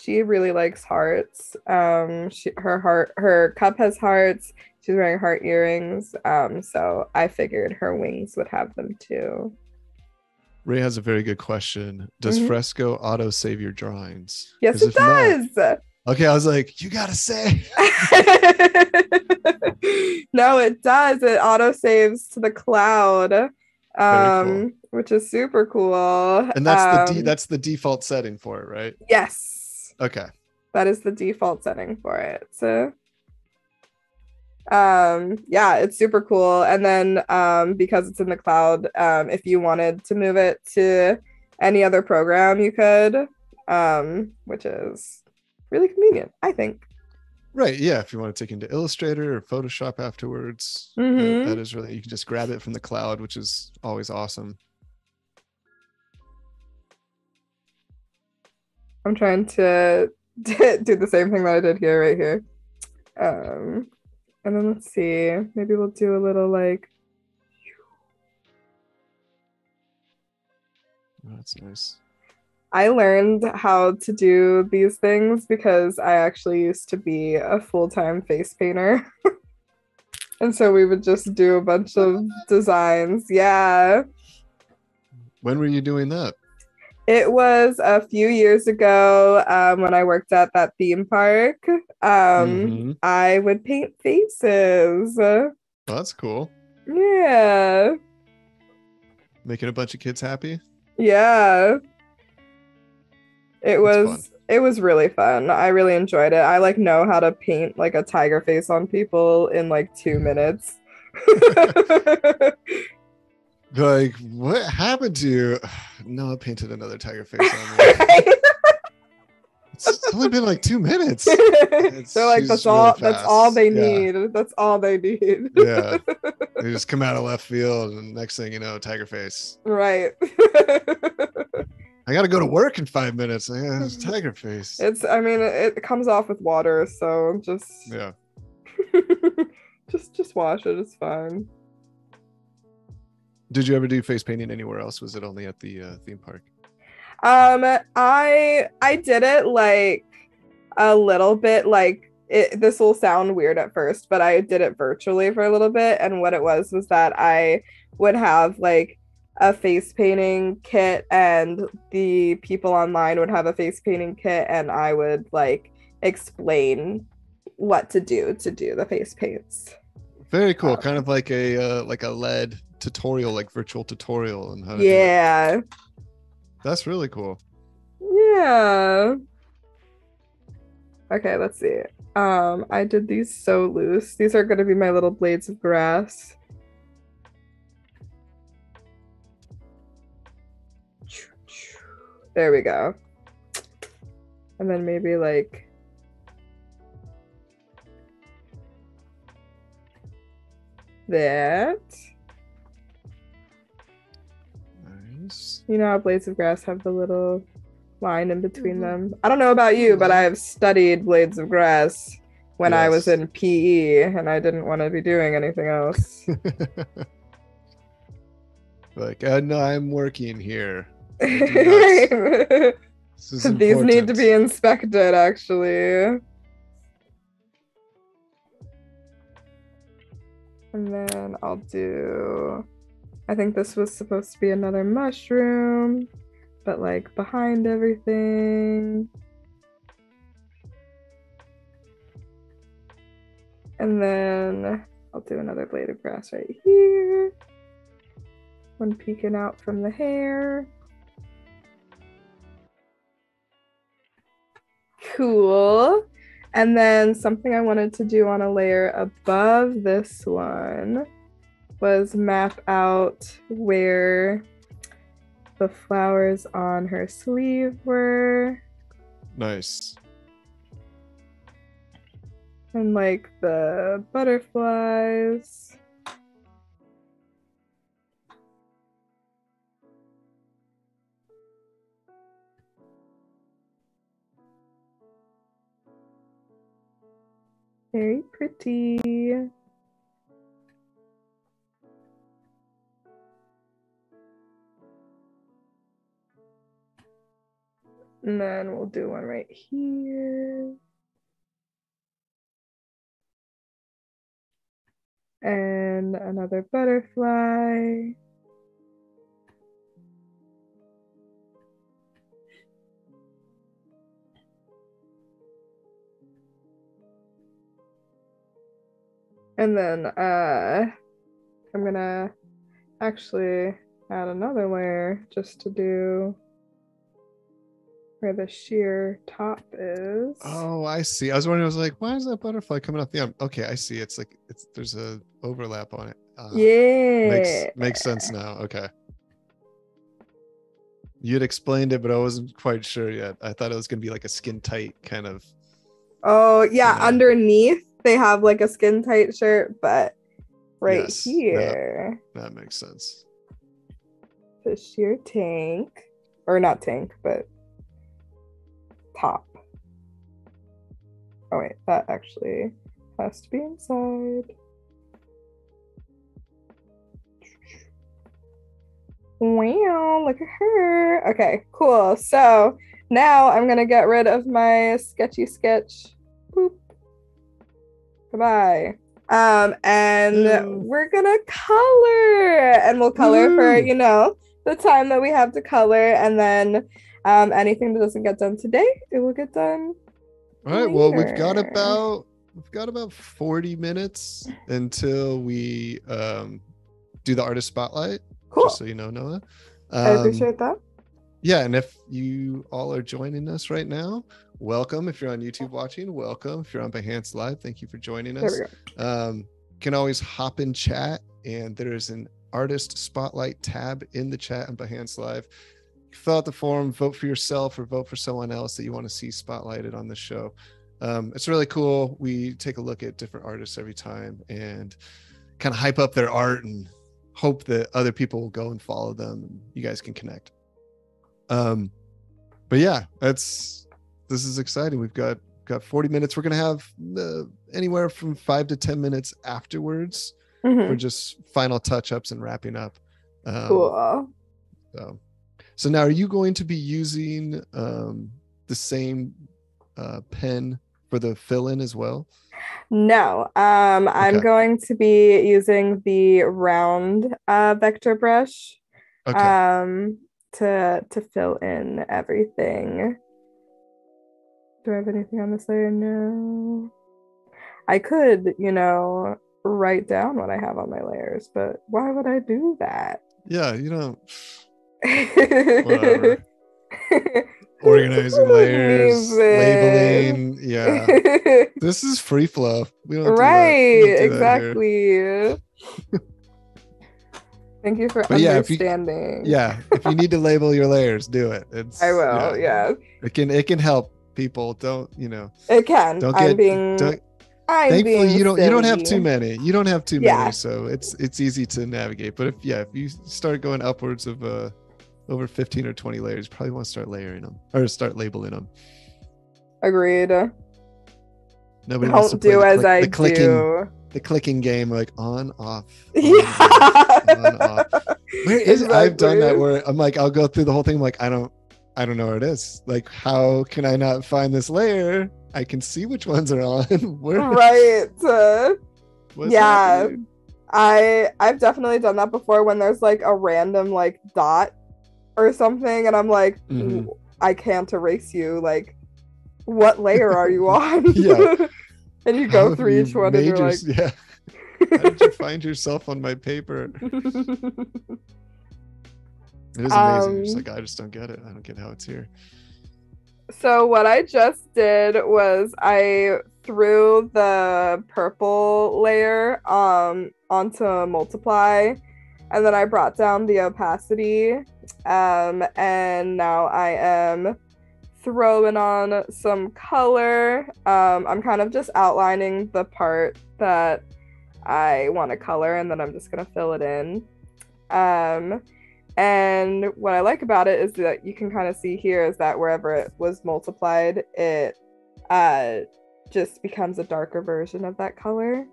She really likes hearts. Um, she her heart her cup has hearts. She's wearing heart earrings. Um, so I figured her wings would have them too. Ray has a very good question. Does Mhm. Fresco auto save your drawings? Yes, it if not- does. okay, I was like, you gotta say. no, it does. It auto saves to the cloud, um, which is super cool. And that's the de- Um, that's the default setting for it, right? yes, Okay. that is the default setting for it. So, um, yeah, it's super cool. And then, um, because it's in the cloud, um, if you wanted to move it to any other program, you could, um, which is really convenient, I think. Right. Yeah. If you want to take into Illustrator or Photoshop afterwards, that- Mhm. that is really, you can just grab it from the cloud, which is always awesome. I'm trying to do the same thing that I did here, right here. Um, and then let's see. Maybe we'll do a little like. That's nice. I learned how to do these things because I actually used to be a full time face painter. and so we would just do a bunch of designs. Yeah. When were you doing that? It was a few years ago um, when I worked at that theme park. Um, Mhm. I would paint faces. Well, that's cool. Yeah. Making a bunch of kids happy. Yeah. It That's was fun. it was really fun. I really enjoyed it. I like know how to paint like a tiger face on people in like 2 minutes. Like, what happened to you? No, I painted another tiger face on me. It's only been like two minutes. They're like that's really all that's all they Yeah. need. That's all they need. Yeah. They just come out of left field, and next thing you know, tiger face. right. I got to go to work in five minutes. Yeah, it's tiger face. it's I mean it, it comes off with water, so just Yeah. just just wash it. It's fine. Did you ever do face painting anywhere else? Was it only at the uh, theme park? Um, I I did it like a little bit like it, this will sound weird at first, but I did it virtually for a little bit, and what it was was that I would have like a face painting kit, and the people online would have a face painting kit, and I would like explain what to do to do the face paints. Very cool. Um, kind of like a uh, like a lead tutorial, like virtual tutorial, on how to do it. Yeah, That's really cool. yeah. Okay, let's see. Um, I did these so loose. These are gonna be my little blades of grass. There we go. And then maybe like that. You know how blades of grass have the little line in between Mhm. them. I don't know about you, but I've studied blades of grass when I was in PE and I didn't want to be doing anything else. like, uh, no, I'm working here. These need to be inspected, actually. And then I'll do. I think this was supposed to be another mushroom, but like behind everything. And then I'll do another blade of grass right here. One peeking out from the hair. Cool. And then something I wanted to do on a layer above this one was map out where the flowers on her sleeve were Nice. and like the butterflies. Very pretty. And then we'll do one right here. And another butterfly. And then uh I'm gonna actually add another layer just to do where the sheer top is. Oh, I see. I was wondering. I was like, why is that butterfly coming off the arm? Okay, I see. It's like it's there's a overlap on it. Ah, yeah. makes makes sense now. Okay. You'd explained it, but I wasn't quite sure yet. I thought it was gonna be like a skin tight kind of. Oh yeah, Yeah. underneath they have like a skin tight shirt, but right Yes, here That makes sense. the sheer tank. Or not tank, but top. Oh wait, that actually has to be inside. Wow, look at her. Okay, cool. So now I'm gonna get rid of my sketchy sketch. Boop. Goodbye. Um, and Ooh. we're gonna color, and we'll color for you know the time that we have to color, and then um, anything that doesn't get done today, it will get done. All right. Well, we've got about we've got about 40 minutes until we um do the artist spotlight. Cool. Just so you know, Noa. I Um, appreciate that. yeah and if you all are joining us right now welcome if you're on youtube watching welcome if you're on behance live thank you for joining There us um can always hop in chat and there's an artist spotlight tab in the chat on behance live fill out the form vote for yourself or vote for someone else that you want to see spotlighted on the show. Um, it's really cool. We take a look at different artists every time and kind of hype up their art and hope that other people will go and follow them and you guys can connect. Um but yeah that's this is exciting. We've got got 40 minutes. We're gonna have uh, anywhere from five to 10 minutes afterwards Mhm. for just final touch-ups and wrapping up. Um, Cool. so so now are you going to be using um the same uh pen for the fill-in as well No, um, I'm Okay. going to be using the round uh, vector brush okay um, to to fill in everything. Do I have anything on this layer? No. I could, you know, write down what I have on my layers, but why would I do that? yeah you know Whatever. organizing layers labeling yeah this is free flow we don't do right, don't do exactly. Thank you for But yeah, if you- understanding. yeah if you need to label your layers do it it's I will. Yeah, it can it can help people don't you know it can. don't get I'm being. don't, I'm thankfully being you don't you don't have too many you don't have too Yeah. many so it's it's easy to navigate but if yeah if you start going upwards of uh over 15 or 20 layers, probably want to start layering them or start labeling them. Agreed. Nobody wants to Don't do the as I the clicking do. the clicking game like on off. on, Yeah. on, off. Where is it? I've done that where I'm like, I'll go through the whole thing. I'm like, I don't, I don't know where it is. Like, how can I not find this layer? I can see which ones are on. where? right. Uh, yeah. I I've definitely done that before when there's like a random like dot or something, and I'm like, Mhm. I can't erase you. Like, what layer are you on? Yeah. and you go have through you each one, and you're yours- yeah. How did you find yourself on my paper? It is amazing. You're just Um, like, I just don't get it. I don't get how it's here. So what I just did was I threw the purple layer um onto multiply and then I brought down the opacity um and now I am throwing on some color. Um I'm kind of just outlining the part that I want to color and then I'm just going to fill it in. Um and what I like about it is that you can kind of see here is that wherever it was multiplied, it uh, just becomes a darker version of that color.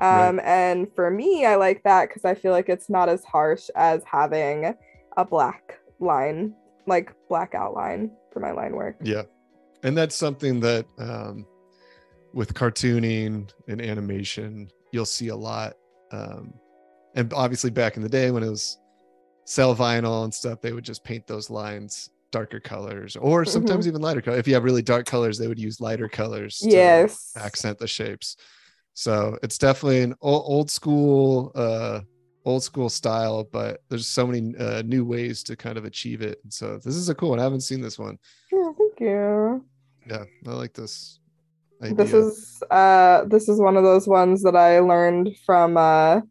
Um, And for me, I like that because I feel like it's not as harsh as having a black line, like black outline for my line work. Yeah. And that's something that um, with cartooning and animation, you'll see a lot. Um, and obviously, back in the day when it was cel vinyl and stuff, they would just paint those lines darker colors or sometimes even lighter color. If you have really dark colors, they would use lighter colors to Yes. accent the shapes. So it's definitely an old, old school, uh, old school style, but there's so many uh, new ways to kind of achieve it. And so this is a cool one. I haven't seen this one. Oh, thank you. Yeah, I like this. Idea. This is uh this is one of those ones that I learned from uh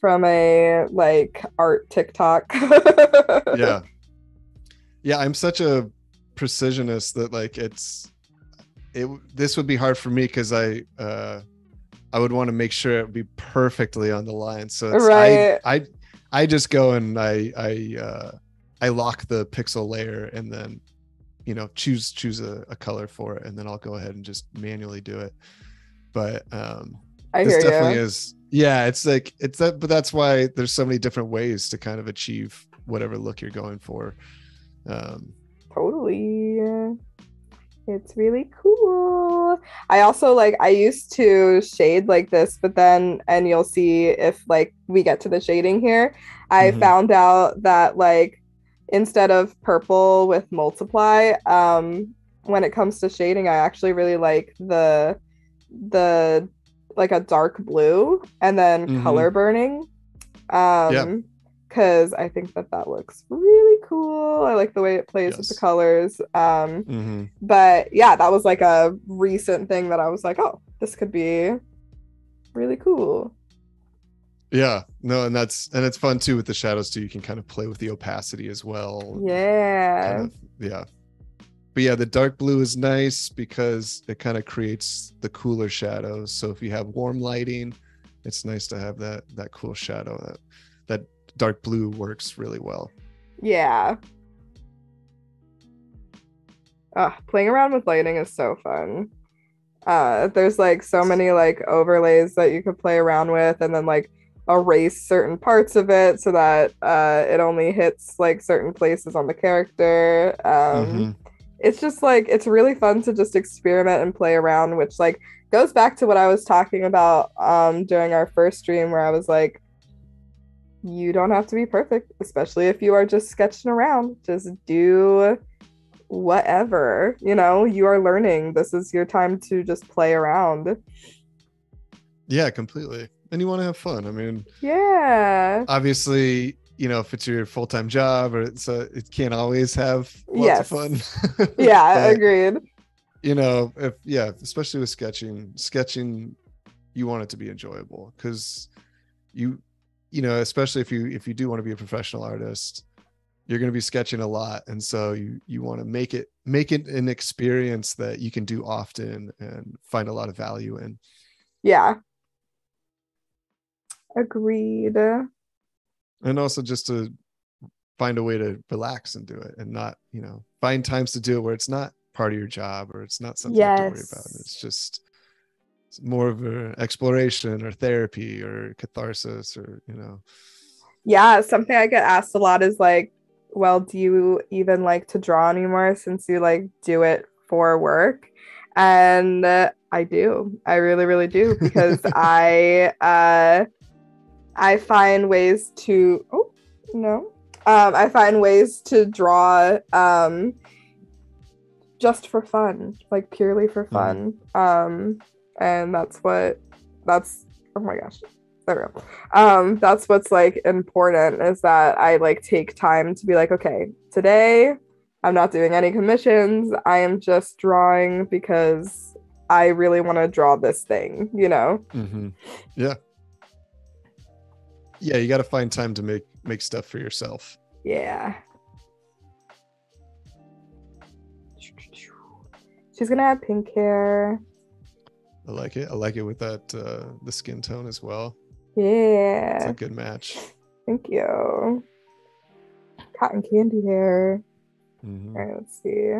from a like art TikTok. yeah, yeah. I'm such a precisionist that like it's it. This would be hard for me because I uh I would want to make sure it would be perfectly on the line. So it's, Right. I I I just go and I I uh I lock the pixel layer and then you know choose choose a, a color for it and then I'll go ahead and just manually do it. But um I this definitely you. is yeah it's like it's that but that's why there's so many different ways to kind of achieve whatever look you're going for um Totally. It's really cool. I also like I used to shade like this, but then and you'll see if like we get to the shading here, I Mhm. found out that like instead of purple with multiply, um when it comes to shading, I actually really like the the like a dark blue and then Mhm. color burning. Um Yeah. because I think that that looks really cool. I like the way it plays with the colors. Um, mhm. but yeah, that was like a recent thing that I was like, oh, this could be really cool. yeah no and that's and it's fun too with the shadows too you can kind of play with the opacity as well Yeah. kind of, yeah but yeah the dark blue is nice because it kind of creates the cooler shadows so if you have warm lighting it's nice to have that that cool shadow that that dark blue works really well Yeah. Uh, playing around with lighting is so fun. Uh, there's like so many like overlays that you could play around with, and then like erase certain parts of it so that uh, it only hits like certain places on the character. Um, Mhm. it's just like it's really fun to just experiment and play around which like goes back to what i was talking about um during our first stream where i was like you don't have to be perfect especially if you are just sketching around. Just do whatever you know you are learning. This is your time to just play around. Yeah completely. And you want to have fun. I mean yeah. obviously you know if it's your full-time job or so it can't always have lots Yes. of fun. Yeah But, agreed. you know if yeah especially with sketching sketching you want it to be enjoyable because you you know especially if you if you do want to be a professional artist you're going to be sketching a lot and so you you want to make it make it an experience that you can do often and find a lot of value in. Yeah. Agreed. And also just to find a way to relax and do it and not you know find times to do it where it's not part of your job or it's not something yes. to worry about. It's just more of an exploration or therapy or catharsis or you know yeah something i get asked a lot is like well do you even like to draw anymore since you like do it for work and uh, i do i really really do because i uh i find ways to oh no um, I find ways to draw um, just for fun, like purely for mm-hmm. fun. Mm. Um, and that's what that's oh my gosh. There we go. Um, that's what's like important is that I like take time to be like, okay, today I'm not doing any commissions. I am just drawing because I really want to draw this thing, you know? Mm-hmm. Yeah. Yeah, you got to find time to make make stuff for yourself. Yeah. She's gonna have pink hair. I like it. I like it with that uh the skin tone as well. Yeah. It's a good match. Thank you. Cotton candy hair. Mm-hmm. All right, let's see.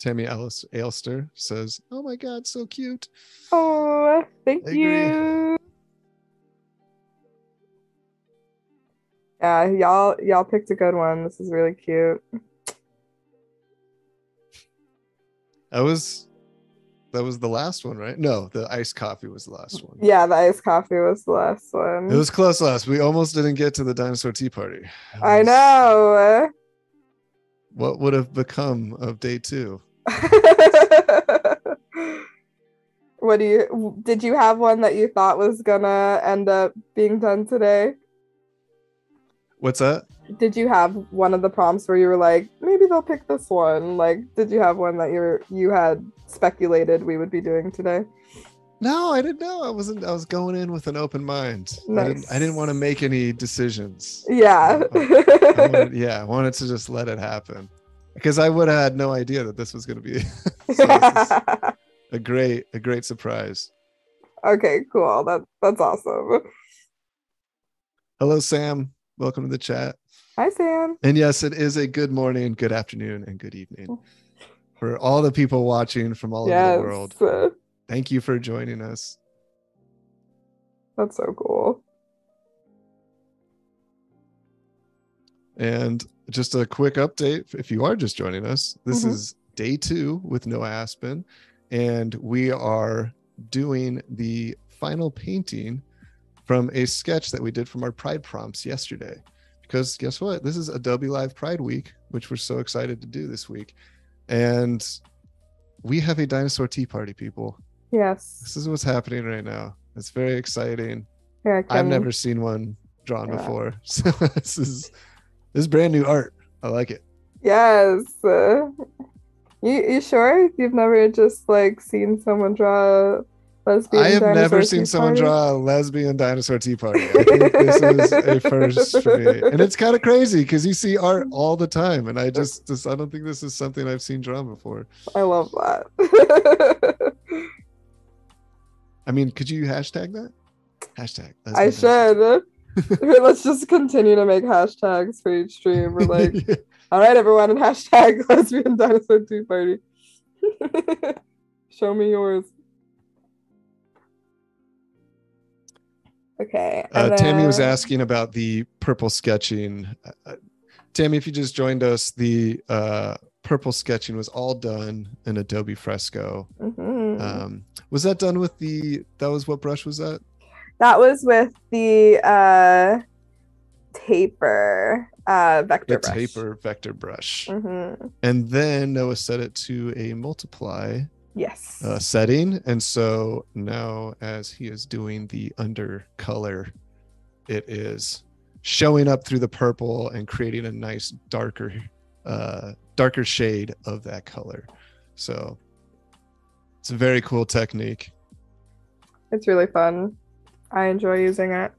Tammy Alice Ailster says, "Oh my God, so cute." Oh, thank I you. Agree. Yeah, y'all y'all picked a good one. This is really cute. That was that was the last one, right? No, the iced coffee was the last one. Yeah, the iced coffee was the last one. It was close last. We almost didn't get to the dinosaur tea party. Was... I know. What would have become of day two? what do you did you have one that you thought was gonna end up being done today? What's that? Did you have one of the prompts where you were like, they'll pick this one? Like, did you have one that you're you had speculated we would be doing today? No, I didn't know. I wasn't. I was going in with an open mind. Nice. I didn't. I didn't want to make any decisions. Yeah. I, I wanted, yeah, I wanted to just let it happen because I would have had no idea that this was going to be a great, a great surprise. Okay, cool. That that's awesome. Hello, Sam. Welcome to the chat. Hi, Sam. And yes, it is a good morning, good afternoon, and good evening for all the people watching from all yes. over the world. Thank you for joining us. That's so cool. And just a quick update if you are just joining us, this mm-hmm. is day two with Noa Aspen, and we are doing the final painting from a sketch that we did from our Pride prompts yesterday. Because guess what? This is Adobe Live Pride Week, which we're so excited to do this week. And we have a dinosaur tea party, people. Yes. This is what's happening right now. It's very exciting. I've never seen one drawn yeah. before. So this is this is brand new art. I like it. Yes. Uh, you you sure you've never just like seen someone draw lesbian. I have never seen someone party? draw a lesbian dinosaur tea party. I think this is a first for me, and it's kind of crazy because you see art all the time, and I just, just I don't think this is something I've seen drawn before. I love that. I mean, could you hashtag that? Hashtag. I should. Let's just continue to make hashtags for each stream. We're like, yeah. all right, everyone, and hashtag lesbian dinosaur tea party. Show me yours. Okay. Uh. Tammy was asking about the purple sketching. Uh, uh, Tammy, if you just joined us, the uh, purple sketching was all done in Adobe Fresco. Mm-hmm. Um, was that done with the? That was what brush was that? That was with the uh, taper uh, vector the brush. taper vector brush. Mm-hmm. And then Noa set it to a multiply yes. uh, setting. And so now as he is doing the under color it is showing up through the purple and creating a nice darker uh darker shade of that color. So it's a very cool technique. It's really fun. I enjoy using it.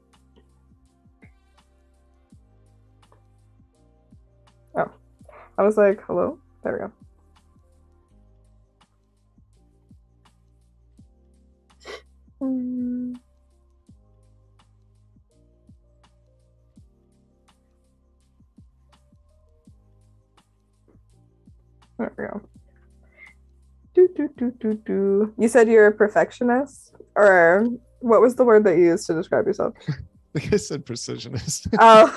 Oh i was like hello? There we go There we go. Do, do, do, do, do. You said you're a perfectionist, or what was the word that you used to describe yourself? like I said, precisionist. Oh.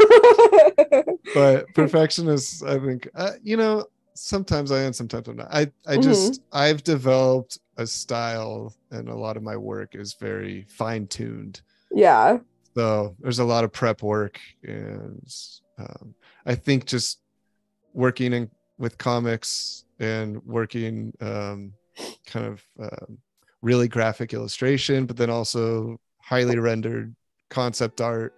but perfectionist, I think, uh, you know, sometimes I am, sometimes I'm not. I, I just, I've developed a style, and a lot of my work is very fine tuned. yeah, So there's a lot of prep work, and um, I think just working in with comics and working um, kind of um, really graphic illustration, but then also highly rendered concept art.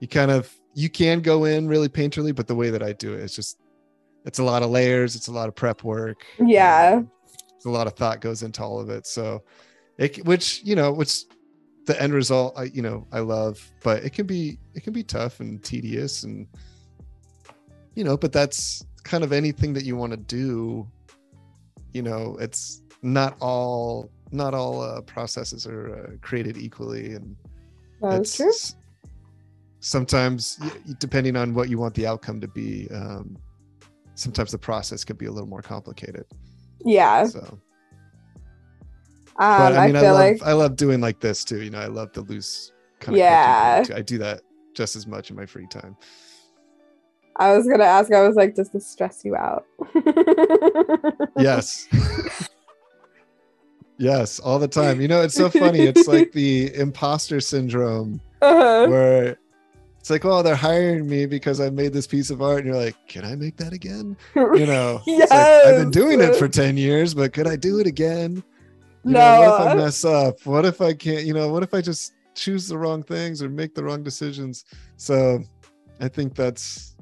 You kind of you can go in really painterly, but the way that I do it is just it's a lot of layers, it's a lot of prep work. Yeah. um, a lot of thought goes into all of it. So, it which you know, which the end result, I you know, I love, but it can be it can be tough and tedious and you know, but that's kind of anything that you want to do. You know, it's not all not all uh, processes are uh, created equally, and that's true. Sometimes, depending on what you want the outcome to be, um, sometimes the process could be a little more complicated. Yeah. So, Um, but I I, mean, I, feel love like I love doing like this too. You know, I love the loose kind of Yeah. I do that just as much in my free time. I was gonna ask. I was like, does this stress you out? Yes. yes, all the time. You know, it's so funny. It's like the imposter syndrome Uh-huh. where it's like, oh, they're hiring me because I made this piece of art. And you're like, can I make that again? You know, it's like, I've been doing it for 10 years, but could I do it again? You know, what if I mess up? What if I can't, you know, what if I just choose the wrong things or make the wrong decisions? So I think that's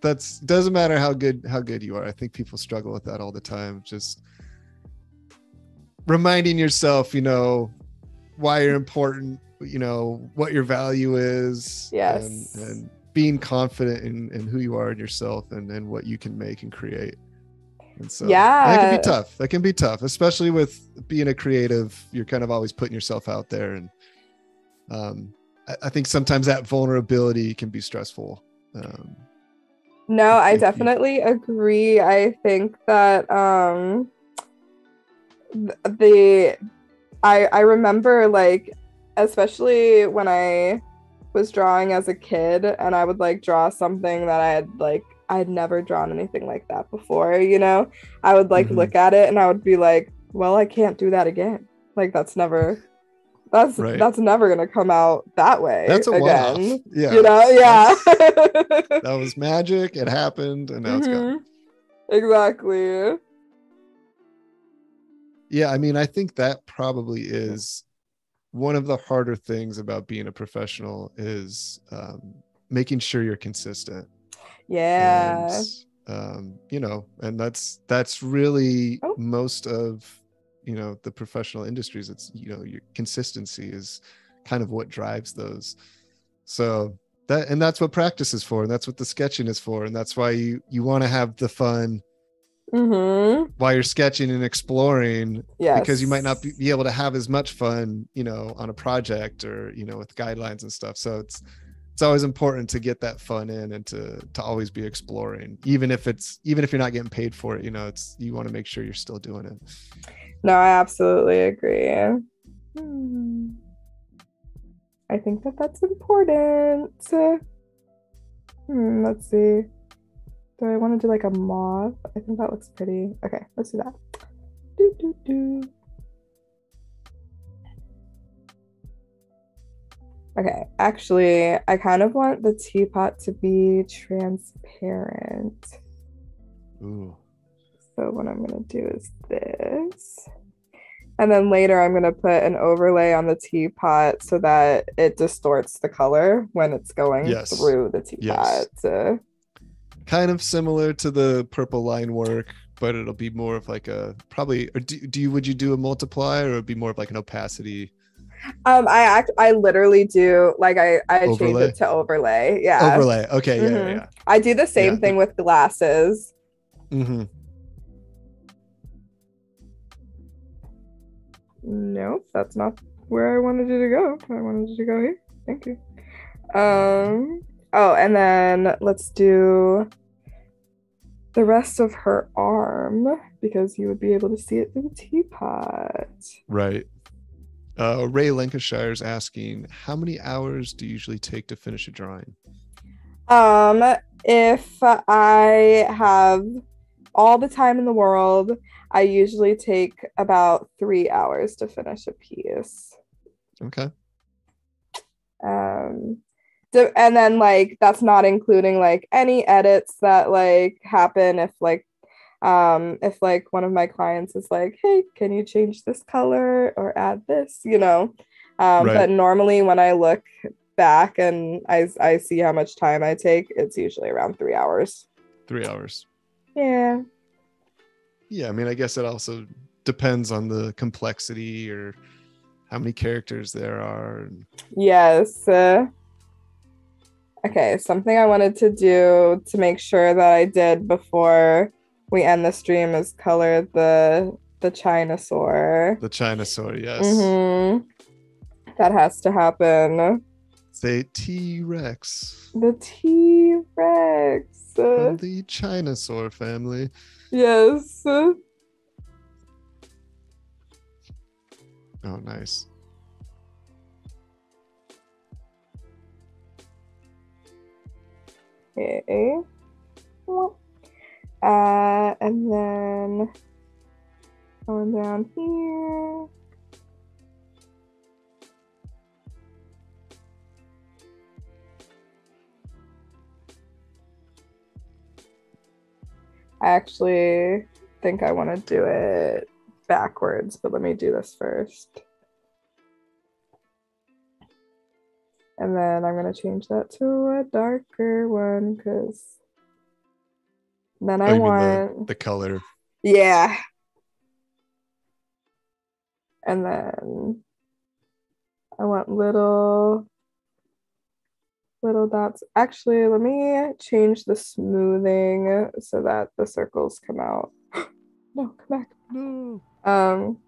that's doesn't matter how good how good you are. I think people struggle with that all the time. Just reminding yourself, you know, why you're important, you know, what your value is. Yes. And, and being confident in, in who you are in yourself and, and what you can make and create. And so that can be tough. That can be tough, especially with being a creative. You're kind of always putting yourself out there. And um, I, I think sometimes that vulnerability can be stressful. Um, No, I if you- definitely agree. I think that um the I I remember like especially when I was drawing as a kid and I would like draw something that I had like I had never drawn anything like that before, you know? I would like Mhm. look at it and I would be like, well, I can't do that again. Like that's never that's Right. that's never gonna come out that way that's a one-off. Yeah. You know, yeah. that was magic. It happened, and now it's gone. Mhm. Exactly. Yeah, I mean, I think that probably is one of the harder things about being a professional is um, making sure you're consistent. Yeah. and, um, you know, and that's that's really Oh. most of you know the professional industries. It's you know your consistency is kind of what drives those. So that and that's what practice is for, and that's what the sketching is for, and that's why you you want to have the fun Mm-hmm. while you're sketching and exploring Yes. because you might not be, able to have as much fun you know on a project or you know with guidelines and stuff so it's it's always important to get that fun in and to to always be exploring even if it's even if you're not getting paid for it you know it's you want to make sure you're still doing it No, I absolutely agree. Hmm. I think that that's important. Hmm, let's see. Do I want to do like a mauve? I think that looks pretty. Okay, let's do that. Do, do, do. Okay, actually, I kind of want the teapot to be transparent. Ooh. So what I'm gonna do is this. And then later I'm gonna put an overlay on the teapot so that it distorts the color when it's going Yes. through the teapot. Yes. Uh, kind of similar to the purple line work but it'll be more of like a probably or do, do you would you do a multiply or it'd be more of like an opacity um I act I literally do like I, I change Overlay? it to overlay. Yeah. overlay okay yeah Mhm. yeah I do the same Yeah. thing with glasses. yeah hmm Nope, that's not where I wanted you to go. I wanted you to go here. Thank you. Um. Oh, and then let's do the rest of her arm because you would be able to see it through the teapot. Right. Uh, Ray Lancashire is asking, how many hours do you usually take to finish a drawing? Um, if I have all the time in the world, I usually take about three hours to finish a piece. Okay. Um, d- and then like that's not including like any edits that like happen if like um if like one of my clients is like hey can you change this color or add this you know um Right. but normally when i look back and i i see how much time i take it's usually around three hours Three hours. yeah Yeah, I mean, I guess it also depends on the complexity or how many characters there are. yes uh, okay something i wanted to do to make sure that i did before we end the stream is color the the chainosaur The Chainosaur, yes. Mhm. That has to happen. Say T Rex The T Rex. from the Chainosaur family. Yes. Oh, nice. Okay. Uh, and then going down here. I actually think I want to do it backwards, but let me do this first. And then I'm going to change that to a darker one because then Oh, I you mean want, The color. yeah. And then I want little, little dots. Actually, let me change the smoothing so that the circles come out. no, come back. No. Um,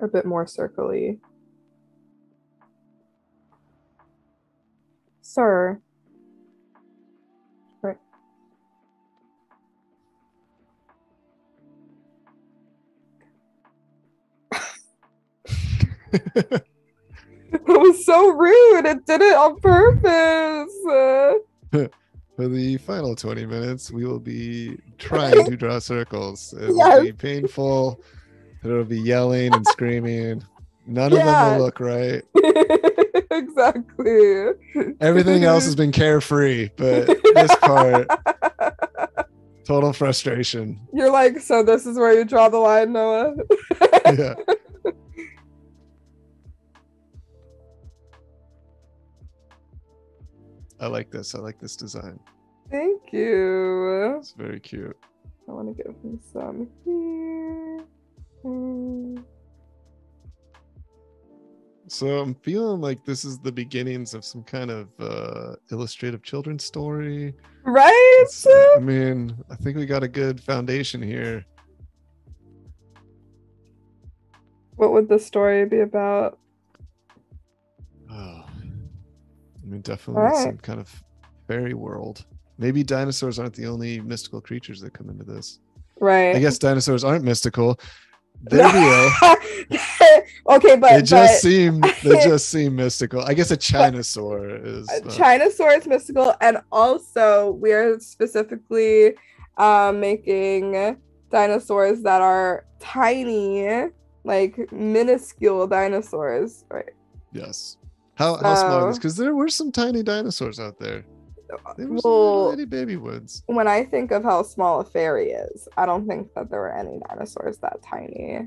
a bit more circly. Sir. Right. That was so rude. It did it on purpose. For the final 20 minutes, we will be trying to draw circles. It will be painful. It'll be yelling and screaming. None of them will look right. exactly. Everything else has been carefree, but this part, total frustration. You're like, so this is where you draw the line, Noa. Yeah. I like this. I like this design. Thank you. It's very cute. I want to give him some here. Mm. So I'm feeling like this is the beginnings of some kind of uh, illustrative children's story. Right? I mean, I think we got a good foundation here. What would the story be about? Oh, I mean, definitely Alright. some kind of fairy world. Maybe dinosaurs aren't the only mystical creatures that come into this. Right. I guess dinosaurs aren't mystical. They're real. okay, but They just but seem they just seem mystical. I guess a chainosaur is uh, uh, Chainosaur is mystical, and also we are specifically um, making dinosaurs that are tiny, like minuscule dinosaurs. Right. yes. How how small these? Because there were some tiny dinosaurs out there. They were some Well, little baby ones. when I think of how small a fairy is, I don't think that there were any dinosaurs that tiny.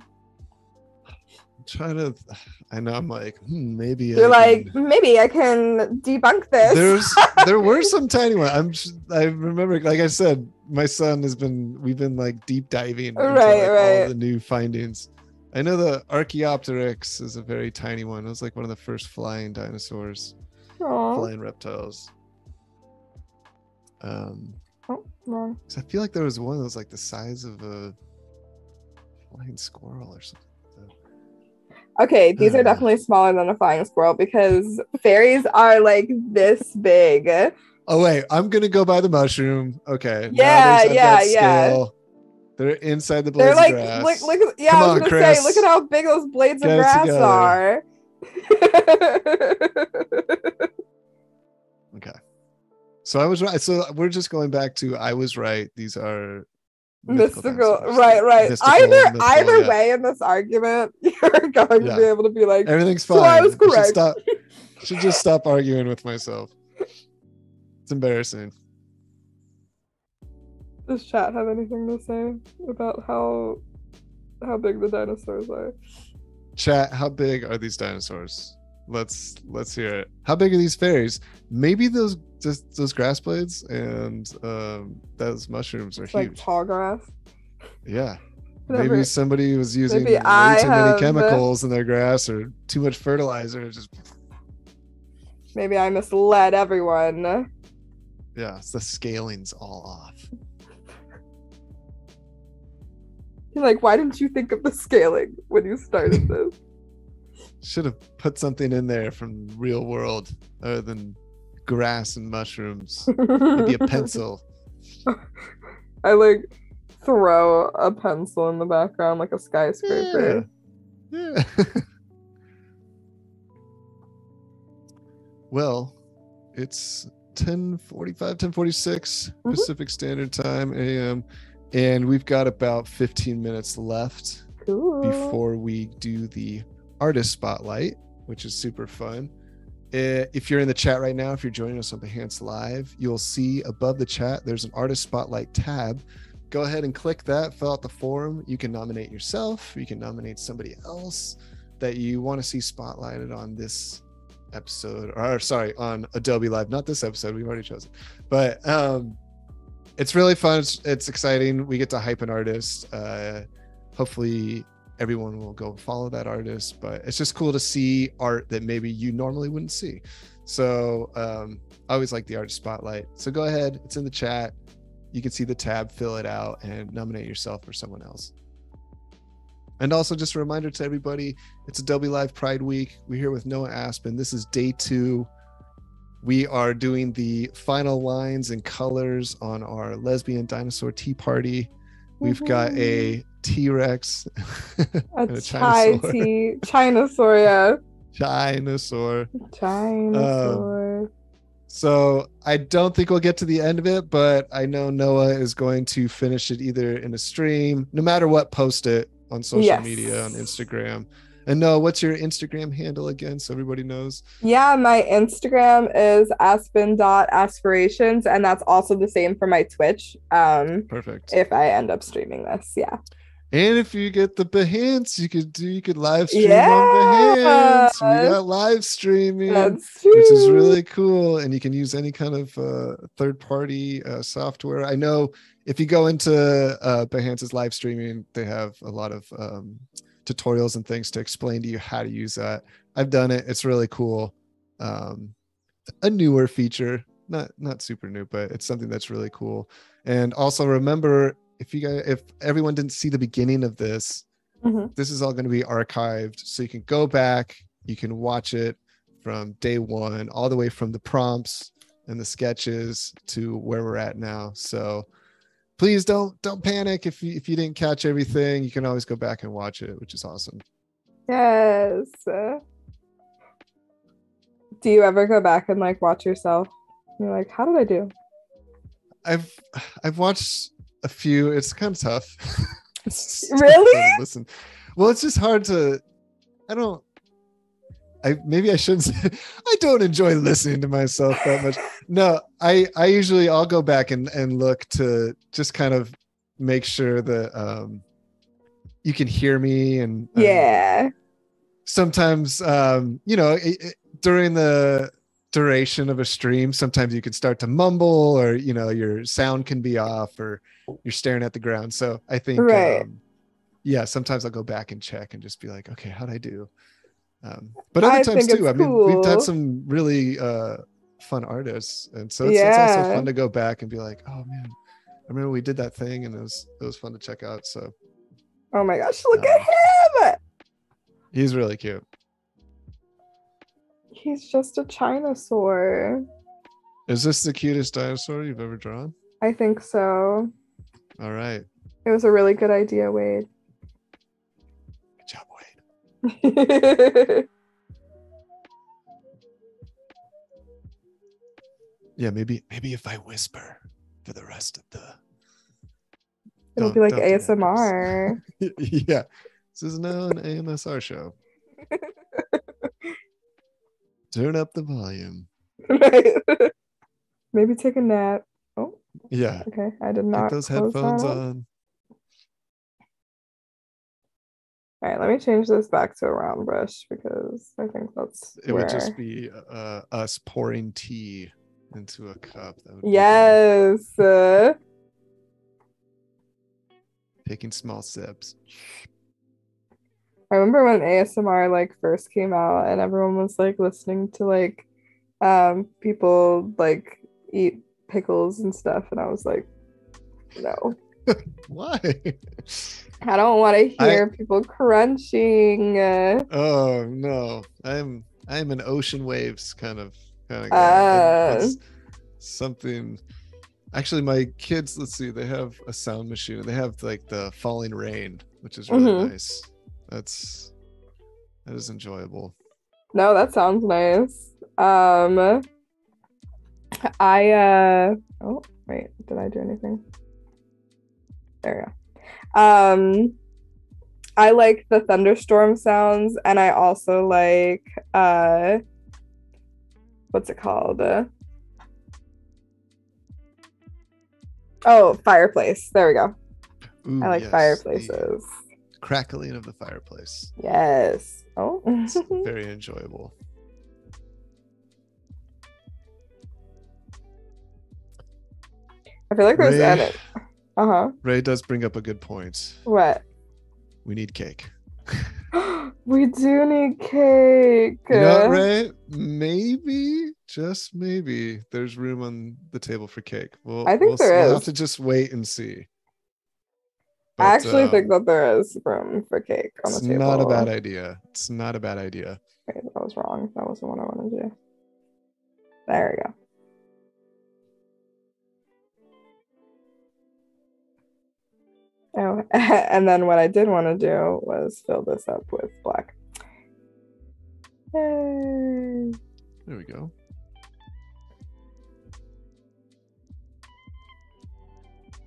Trying to. I know. I'm like, hmm, maybe. You're I like, can- maybe I can debunk this. there's there were some tiny ones. I'm. I remember, like I said, my son has been. We've been like deep diving into Right, like, right. all the new findings. I know the Archaeopteryx is a very tiny one. It was like one of the first flying dinosaurs, Aw. flying reptiles. Um, Oh, wrong. I feel like there was one that was like the size of a flying squirrel or something. Okay, these are Uh. definitely smaller than a flying squirrel because fairies are like this big. Oh wait, I'm gonna go by the mushroom. Okay. Yeah, yeah, yeah. They're inside the They're blades like, of grass. look, look, yeah, Come I was on, gonna Chris. say, look at how big those blades Get of grass are. Okay. So I was right. So we're just going back to I was right. These are mystical, right, right. Mystical, either mythical, either yeah. way in this argument, you're going Yeah. to be able to be like, Everything's fine So. I was should correct. stop. should just stop arguing with myself. It's embarrassing. does chat have anything to say about how how big the dinosaurs are? Chat, how big are these dinosaurs? Let's let's hear it. How big are these fairies? Maybe those just those grass blades and um those mushrooms are It's like huge. tall grass. Yeah. Whatever. Maybe somebody was using way too many chemicals in their grass or too much fertilizer. Just Maybe I misled everyone. yeah, it's the scaling's all off. You're like, why didn't you think of the scaling when you started this? Should have put something in there from real world other than grass and mushrooms. Maybe a pencil. I like throw a pencil in the background like a skyscraper. Yeah. well, it's 1045, 1046 Mhm. Pacific Standard Time AM. And we've got about 15 minutes left Cool. before we do the artist spotlight, which is super fun. Uh, If you're in the chat right now, if you're joining us on Behance Live, you'll see above the chat there's an artist spotlight tab. Go ahead and click that, fill out the form. You can nominate yourself, you can nominate somebody else that you want to see spotlighted on this episode, or sorry, on Adobe Live. Not this episode, we've already chosen, but um, it's really fun. It's, it's exciting. We get to hype an artist. Uh, hopefully, everyone will go follow that artist but it's just cool to see art that maybe you normally wouldn't see. So um, i always like the art spotlight. So go ahead it's in the chat. You can see the tab fill it out and nominate yourself or someone else. And also just a reminder to everybody it's adobe live pride week. We're here with noa aspen this is day two. We are doing the final lines and colors on our lesbian dinosaur tea party. We've got a t-rex a and a Chainosaur. tea Chainosaur, yeah. Dinosaur. Chainosaur. So I don't think we'll get to the end of it, but I know Noa is going to finish it either in a stream, no matter what, post it on social Yes. media, on Instagram. And Noa, what's your Instagram handle again so everybody knows? Yeah, my Instagram is aspen.aspirations, and that's also the same for my Twitch. Um, Perfect. if I end up streaming this, yeah. And if you get the Behance, you could do you could live stream Yeah. on Behance. We got live streaming. Which is really cool and you can use any kind of uh, third party uh, software i know if you go into uh, behance's live streaming they have a lot of um, tutorials and things to explain to you how to use that i've done it it's really cool um, a newer feature not not super new but it's something that's really cool and also remember if you guys if everyone didn't see the beginning of this Mhm. this is all going to be archived so you can go back you can watch it from day one all the way from the prompts and the sketches to where we're at now so please don't don't panic if you if you didn't catch everything you can always go back and watch it which is awesome Yes. Do you ever go back and like watch yourself? You're like, how did I do? i've i've watched a few it's kind of tough Really? to listen well it's just hard to i don't I maybe I shouldn't say I don't enjoy listening to myself that much. No, I I usually I'll go back and and look to just kind of make sure that um you can hear me and um, Yeah. sometimes um you know it, it- during the duration of a stream. Sometimes you can start to mumble or you know your sound can be off or you're staring at the ground. So i think Right. um, yeah sometimes i'll go back and check and just be like okay how'd i do? Um but other I times too i mean we've had some really uh fun artists. And so it's, it's also fun to go back and be like oh man i remember we did that thing and it was it was fun to check out. So Oh my gosh, look Um, at him. he's really cute He's just a Chainosaur. is this the cutest dinosaur you've ever drawn I think so. all right It was a really good idea, Wade. Good job, Wade. Yeah, maybe maybe if I whisper for the rest of the It'll be like don't do that, ASMR. yeah. This is now an AMSR show. Turn up the volume. Maybe take a nap. Oh, Yeah. okay. I did not. Get those headphones on. All right, let me change this back to a round brush because I think that's It would just be uh, us pouring tea into a cup. That would be yes. uh, Taking small sips. I remember when ASMR like first came out and everyone was like listening to like um people like eat pickles and stuff and I was like no. Why? I don't want to I- hear people crunching. Uh, Oh no, I'm I'm an ocean waves kind of kind of guy. Uh. something. Actually, my kids, let's see, they have a sound machine. They have like the falling rain, which is really Mhm. nice. That's that is enjoyable. no, that sounds nice. Um I uh oh wait, did I do anything? There we go. Um I like the thunderstorm sounds and I also like uh what's it called? Uh, oh, fireplace. There we go. Ooh, I like yes, fireplaces. the crackling of the fireplace. Yes. Oh. It's very enjoyable. I feel like there's Ray, edit. Uh-huh. Ray does bring up a good point. What? We need cake. we do need cake. You know Ray? Maybe, just maybe, there's room on the table for cake. We'll, I think we'll, there we'll is. have to just wait and see. I But, actually think um, that there is room for cake on the it's table. not a bad idea. It's not a bad idea. Wait, that was wrong. That wasn't what I wanted to do. There we go. Oh, and then what I did want to do was fill this up with black. Yay. There we go.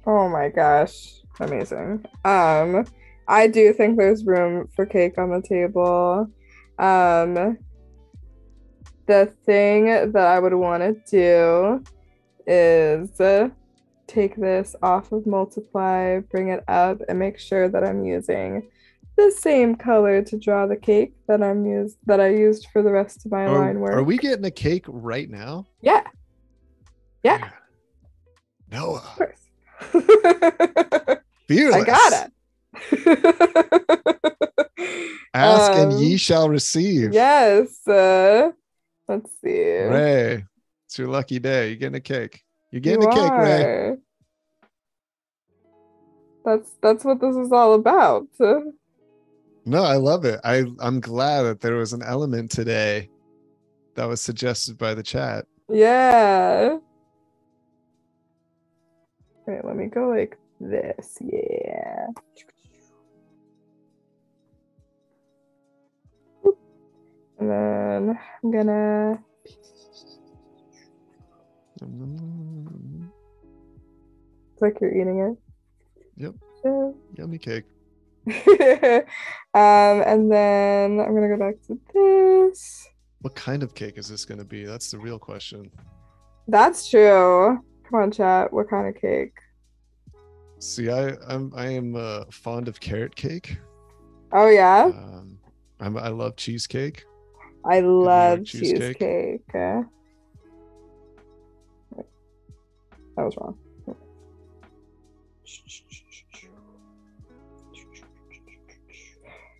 Oh my gosh, amazing. Um, I do think there's room for cake on the table. Um, the thing that I would want to do is uh, take this off of multiply, bring it up, and make sure that I'm using the same color to draw the cake that I'm used that I used for the rest of my line work. are we getting a cake right now? Yeah, Yeah. Man. Noa, of course. fearless. I got it. Ask and Um, ye shall receive. Yes. Uh, let's see. Ray, it's your lucky day. You're getting a cake. You're You getting a cake, Ray. That's that's what this is all about. No, I love it. I I'm glad that there was an element today that was suggested by the chat. Yeah. Wait, let me go like this. Yeah. And then I'm gonna it's like you're eating it. Yep. Yeah. Yummy cake. um, and then I'm gonna go back to this. What kind of cake is this going to be? That's the real question. That's true. Come on, chat. What kind of cake? See, I I'm I am uh, fond of carrot cake. Oh yeah, Um, I'm I love cheesecake. I love cheesecake. cheesecake. Uh. That was wrong.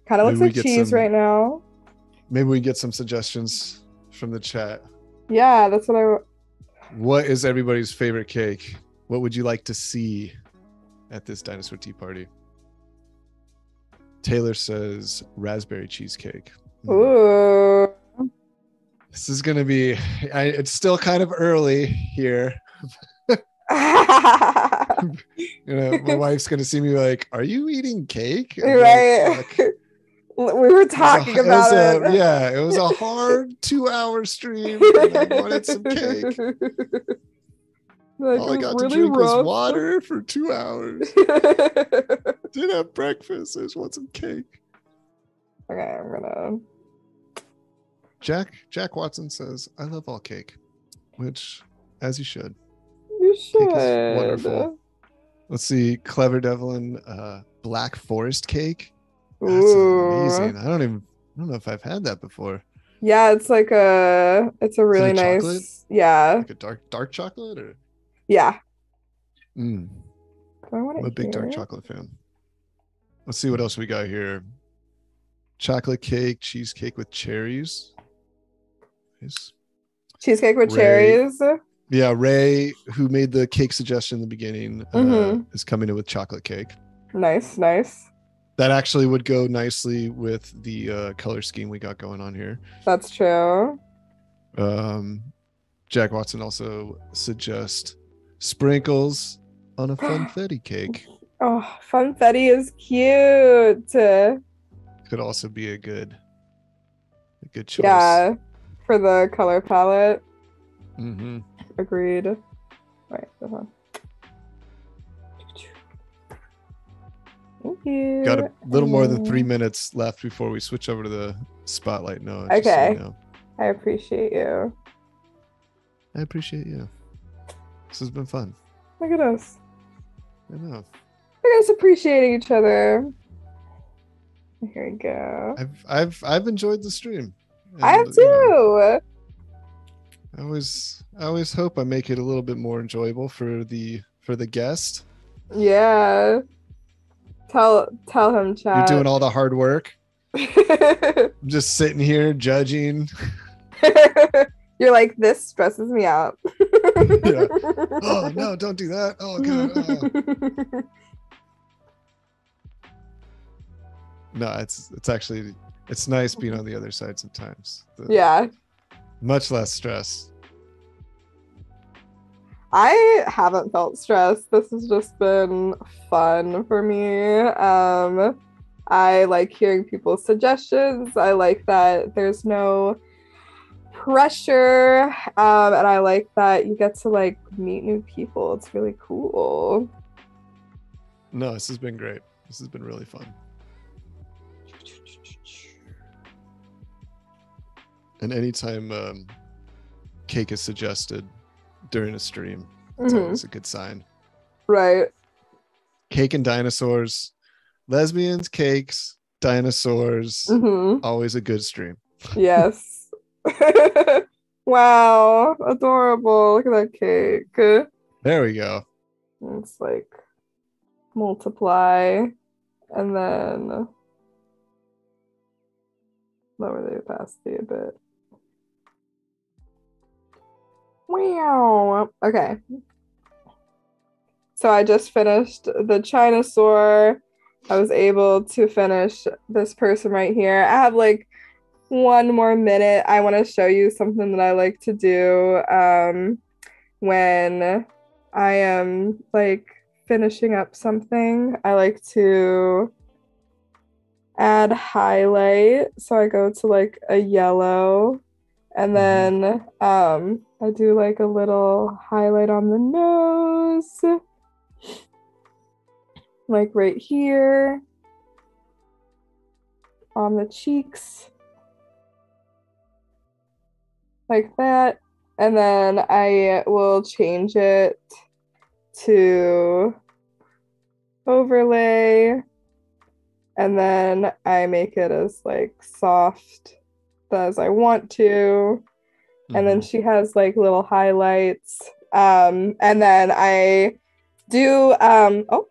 Kind of looks like cheese some- right now. Maybe we get some suggestions from the chat. Yeah, that's what I. What is everybody's favorite cake? What would you like to see at this dinosaur tea party? Taylor says raspberry cheesecake. Hmm. Ooh. This is gonna be. I, it's still kind of early here. you know, my wife's gonna see me like, "Are you eating cake?" I'm right. like, we were It a- talking it about a- it. yeah, it was a hard two-hour stream. And I wanted some cake. Like, All I got was to really drink was water for two hours. Didn't have breakfast. I just want some cake. okay, I'm gonna. Jack Jack Watson says, "I love all cake," which, as you should. You Cake should. is wonderful. Let's see, Clever Devlin, uh, Black Forest cake. That's Ooh. amazing. I don't even. I don't know if I've had that before. Yeah, it's like a. It's a really it nice. chocolate? Yeah, Like a dark dark chocolate, or yeah. mm, I'm a big dark chocolate fan. Let's see what else we got here. Chocolate cake, cheesecake with cherries. Nice. Cheesecake with Ray. cherries. Yeah, Ray, who made the cake suggestion in the beginning, uh, Mhm. is coming in with chocolate cake. Nice, nice. That actually would go nicely with the uh, color scheme we got going on here. That's true. Um, Jack Watson also suggests sprinkles on a funfetti cake. Oh, funfetti is cute. Could also be a good, a good choice. Yeah, for the color palette. hmm Agreed. Right, this one. Thank you. Got a little more than three minutes left before we switch over to the spotlight. No, just so you Okay. know. I appreciate you. I appreciate you. This has been fun. Look at us. I know. Look at us appreciating each other. Here we go. I've I've I've enjoyed the stream. I have And, you know, too. I always I always hope I make it a little bit more enjoyable for the for the guest. Yeah. Tell tell him, Chad. You're doing all the hard work. I'm just sitting here judging. You're like, this stresses me out. Yeah. Oh no, don't do that. Oh god. oh. No, it's it's actually it's nice being on the other side sometimes. The- yeah. Much less stress. I haven't felt stressed. This has just been fun for me. Um, I like hearing people's suggestions. I like that there's no pressure, um, and I like that you get to like meet new people. It's really cool. No, this has been great. This has been really fun. And anytime um, cake is suggested during a stream, it's Mhm. always a good sign. Right. Cake and dinosaurs, lesbians, cakes, dinosaurs, hmm always a good stream. Yes. wow. Adorable. Look at that cake. There we go. It's like multiply and then lower the opacity a bit. Wow. Okay. So I just finished the Chainosaur. I was able to finish this person right here. I have like one more minute. I want to show you something that I like to do um, when I am like finishing up something. I like to add highlight. So I go to like a yellow and Mhm. then um I do like a little highlight on the nose. Like right here. On the cheeks. Like that. And then I will change it to overlay and then I make it as like soft as I want to and then Mhm. she has like little highlights um and then I do um oh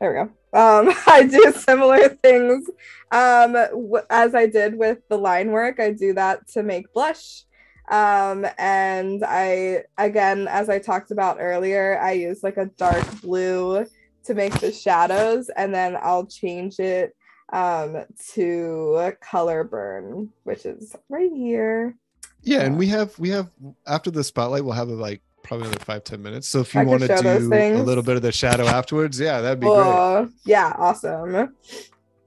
there we go um I do similar things. Um w- as I did with the line work I do that to make blush. Um and I again as I talked about earlier I use like a dark blue to make the shadows and then I'll change it um to color burn which is right here. Yeah, and we have we have after the spotlight, we'll have a like probably another five ten minutes. So if you want to do a little bit of the shadow afterwards, yeah, that'd be great. Cool. Yeah, awesome.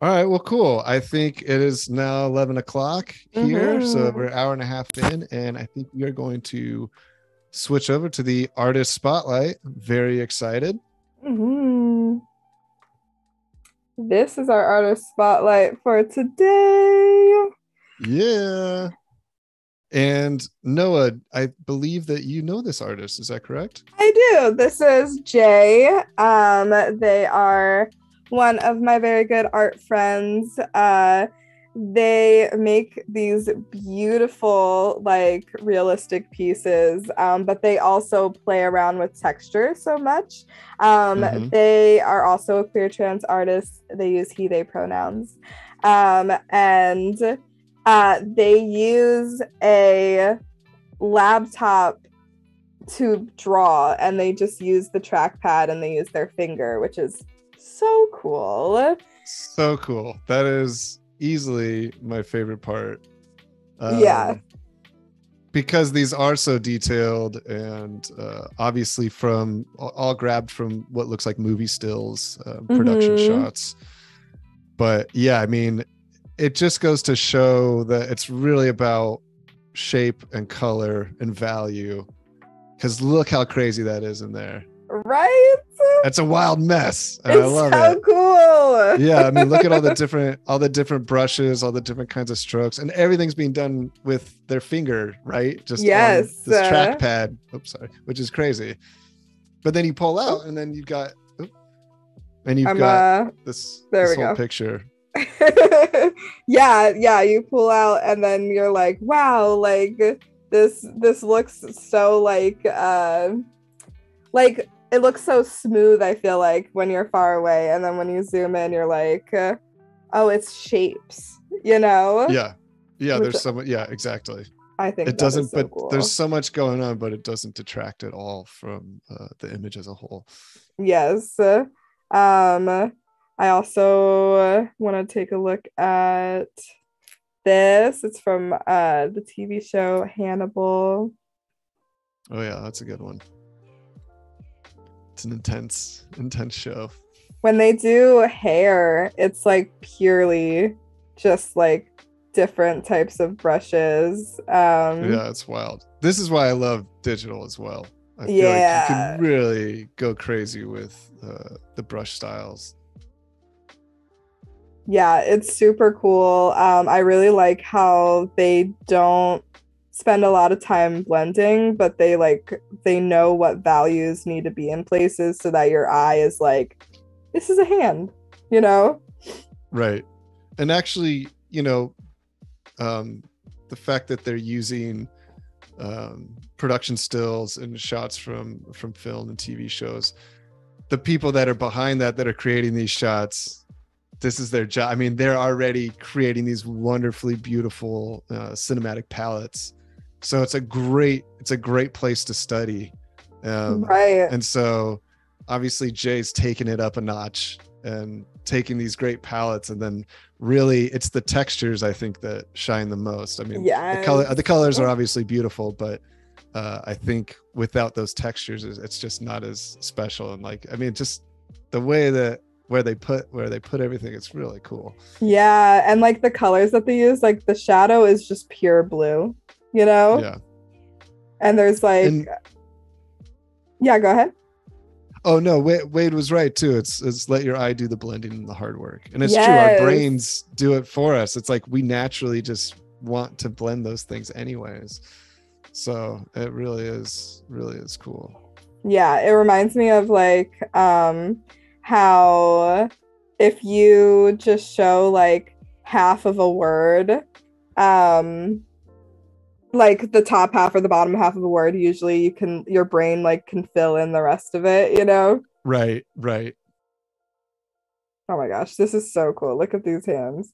All right, well, cool. I think it is now 11 o'clock here. So Mhm. we're an hour and a half in, and I think we are going to switch over to the artist spotlight. Very excited. Mhm. This is our artist spotlight for today. Yeah. And Noa, I believe that you know this artist. Is that correct? I do. This is Jay. Um, they are one of my very good art friends. Uh, they make these beautiful, like realistic pieces, um, but they also play around with texture so much. Um, Mhm. They are also a queer trans artist. They use he, they pronouns. Um, and uh, they use a laptop to draw and they just use the trackpad and they use their finger, which is so cool. So cool. That is easily my favorite part. Yeah. Um, Because these are so detailed and uh, obviously from all grabbed from what looks like movie stills, uh, production Mhm. shots. But yeah, I mean, it just goes to show that it's really about shape and color and value. Because look how crazy that is in there. Right? It's a wild mess. And I it's love so it. cool. yeah i mean look at all the different all the different brushes all the different kinds of strokes and everything's being done with their finger right just Yes, this trackpad oops sorry which is crazy but then you pull out and then you've got and you've I'm got uh this, there this we whole go. picture yeah, yeah, you pull out and then you're like, wow, like this this looks so like uh like it looks so smooth, I feel like when you're far away and then when you zoom in you're like uh, oh, it's shapes, you know? yeah yeah Which- there's so much yeah exactly I think it doesn't so but cool. there's so much going on but it doesn't detract at all from uh, the image as a whole Yes. Um I also want to take a look at this. It's from uh the TV show Hannibal. oh yeah that's a good one it's an intense intense show When they do hair, it's like purely just like different types of brushes. Um yeah it's wild this is why i love digital as well i feel Yeah. like you can really go crazy with uh, the brush styles yeah, it's super cool. Um I really like how they don't spend a lot of time blending, but they like they know what values need to be in places so that your eye is like this is a hand, you know? right and actually you know um the fact that they're using um production stills and shots from from film and tv shows the people that are behind that that are creating these shots this is their job. I mean they're already creating these wonderfully beautiful uh, cinematic palettes. So it's a great it's a great place to study. Um right. and so obviously Jay's taking it up a notch and taking these great palettes and then really it's the textures I think that shine the most. I mean the color the colors are obviously beautiful, but uh, I think without those textures it's just not as special. And like I mean just the way that where they put where they put everything it's really cool. Yeah, and like the colors that they use, like the shadow is just pure blue, you know? Yeah. And there's like And- Yeah, go ahead. Oh no, Wade, Wade was right too. It's it's let your eye do the blending and the hard work. And it's true, our brains do it for us. It's like we naturally just want to blend those things anyways. So it really is really is cool. Yeah, it reminds me of like um how if you just show like half of a word, um like the top half or the bottom half of a word, usually you can your brain like can fill in the rest of it, you know? Right, right. Oh my gosh, this is so cool. Look at these hands.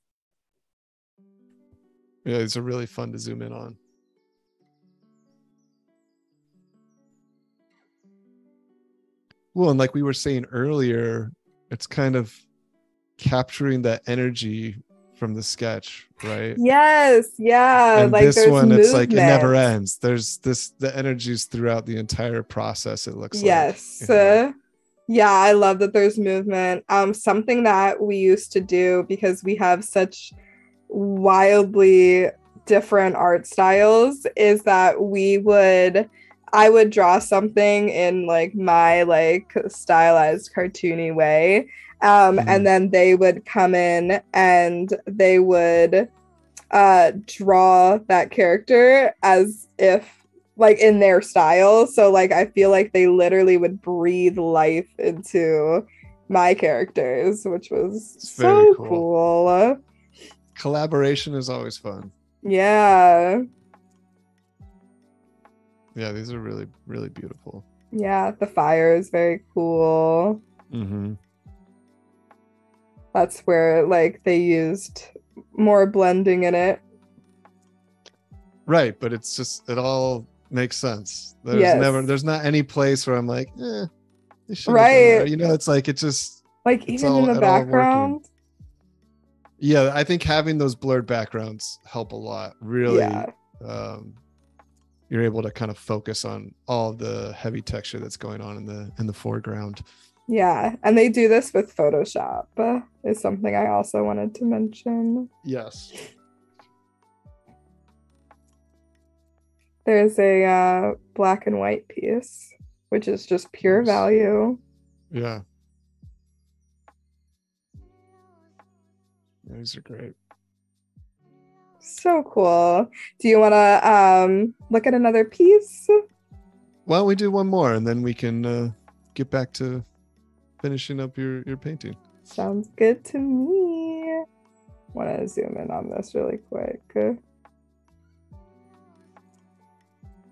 Yeah, these are really fun to zoom in on. Well, and like we were saying earlier, it's kind of capturing that energy from the sketch, right? Yes, yeah. and like this one, it's like it never ends. There's this the energies throughout the entire process. It looks Yes. like. you know? uh, yeah, I love that there's movement. Um, something that we used to do because we have such wildly different art styles is that we would I would draw something in like my like stylized cartoony way. Um, Mhm. and then they would come in and they would uh draw that character as if like in their style. So like I feel like they literally would breathe life into my characters, which was It's so cool. cool. Collaboration is always fun. Yeah. Yeah, these are really, really beautiful. Yeah, the fire is very cool. Mm-hmm. That's where like they used more blending in it. Right, but it's just it all makes sense. There's Yes. never there's not any place where I'm like, eh, they shouldn't have done Right. You know, it's like it just Like even all- in the it all working. background. yeah, I think having those blurred backgrounds help a lot. Really Yeah. um you're able to kind of focus on all the heavy texture that's going on in the in the foreground. Yeah. And they do this with Photoshop, uh, is something I also wanted to mention. Yes. There's a uh, black and white piece, which is just pure value. Yeah. These are great. So cool. Do you want to um, look at another piece? Why don't we do one more and then we can uh, get back to finishing up your your painting. Sounds good to me. Want to zoom in on this really quick.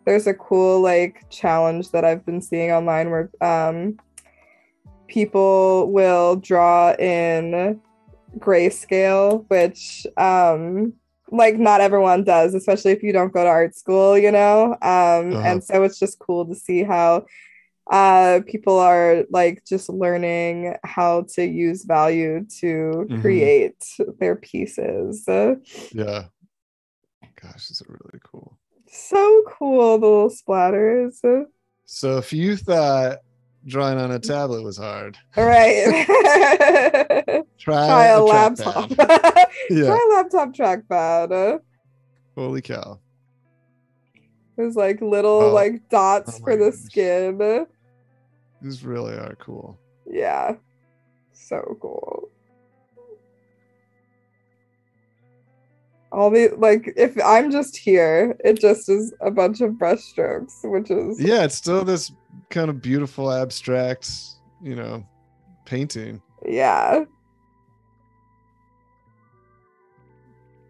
There's a cool like challenge that I've been seeing online where um, people will draw in grayscale, which um, like not everyone does, especially if you don't go to art school, you know. Um, Uh-huh. And so it's just cool to see how uh people are like just learning how to use value to Mhm. create their pieces Yeah. Gosh, these are really cool. so cool the little splatters So if you thought drawing on a tablet was hard, Right. try, try a trackpad. laptop Yeah. try a laptop trackpad Holy cow. there's like little Oh. like dots Oh for the gosh. skin These really are cool. yeah so cool all the like if i'm just here it just is a bunch of brushstrokes which is Yeah, it's still this kind of beautiful abstract, you know, painting. yeah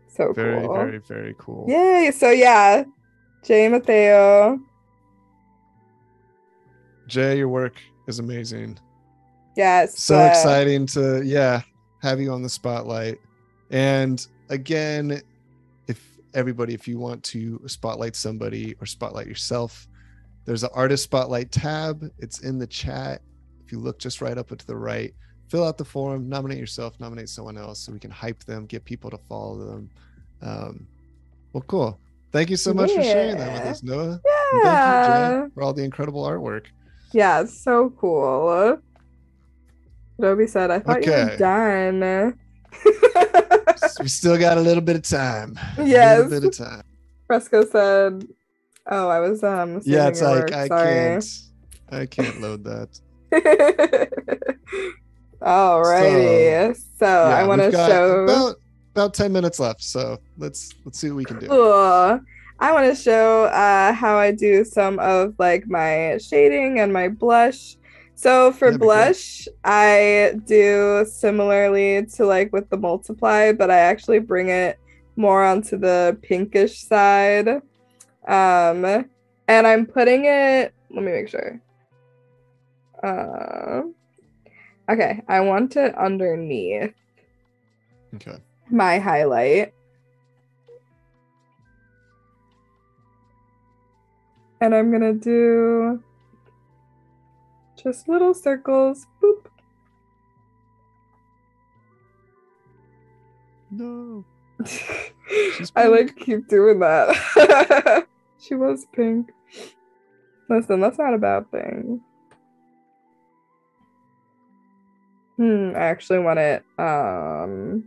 so Very, cool very, very cool. yay so yeah jay mateo Jay, your work is amazing. yes so uh, exciting to yeah have you on the spotlight and again everybody if you want to spotlight somebody or spotlight yourself there's an artist spotlight tab. It's in the chat. If you look just right up and to the right fill out the form nominate yourself nominate someone else so we can hype them get people to follow them. Um, well cool. Thank you so much for sharing that with us noa. And thank you yeah. jay for all the incredible artwork. Yeah it's so cool. Adobe said, I thought you were done. we still got a little bit of time Yes. a little bit of time Fresco said, "Oh, I was um." yeah it's like work, i sorry." can't i can't load that Alrighty, so, I Yeah, want to show. about about 10 minutes left so let's let's see what we can do Cool. I want to show uh, how I do some of like my shading and my blush. So for That'd blush, I do similarly to like with the multiply, but I actually bring it more onto the pinkish side. Um, and I'm putting it. Let me make sure. Uh, okay, I want it underneath okay my highlight. And I'm gonna do just little circles. Boop. No. I like keep doing that. she was pink. Listen, that's not a bad thing. Hmm, I actually want it um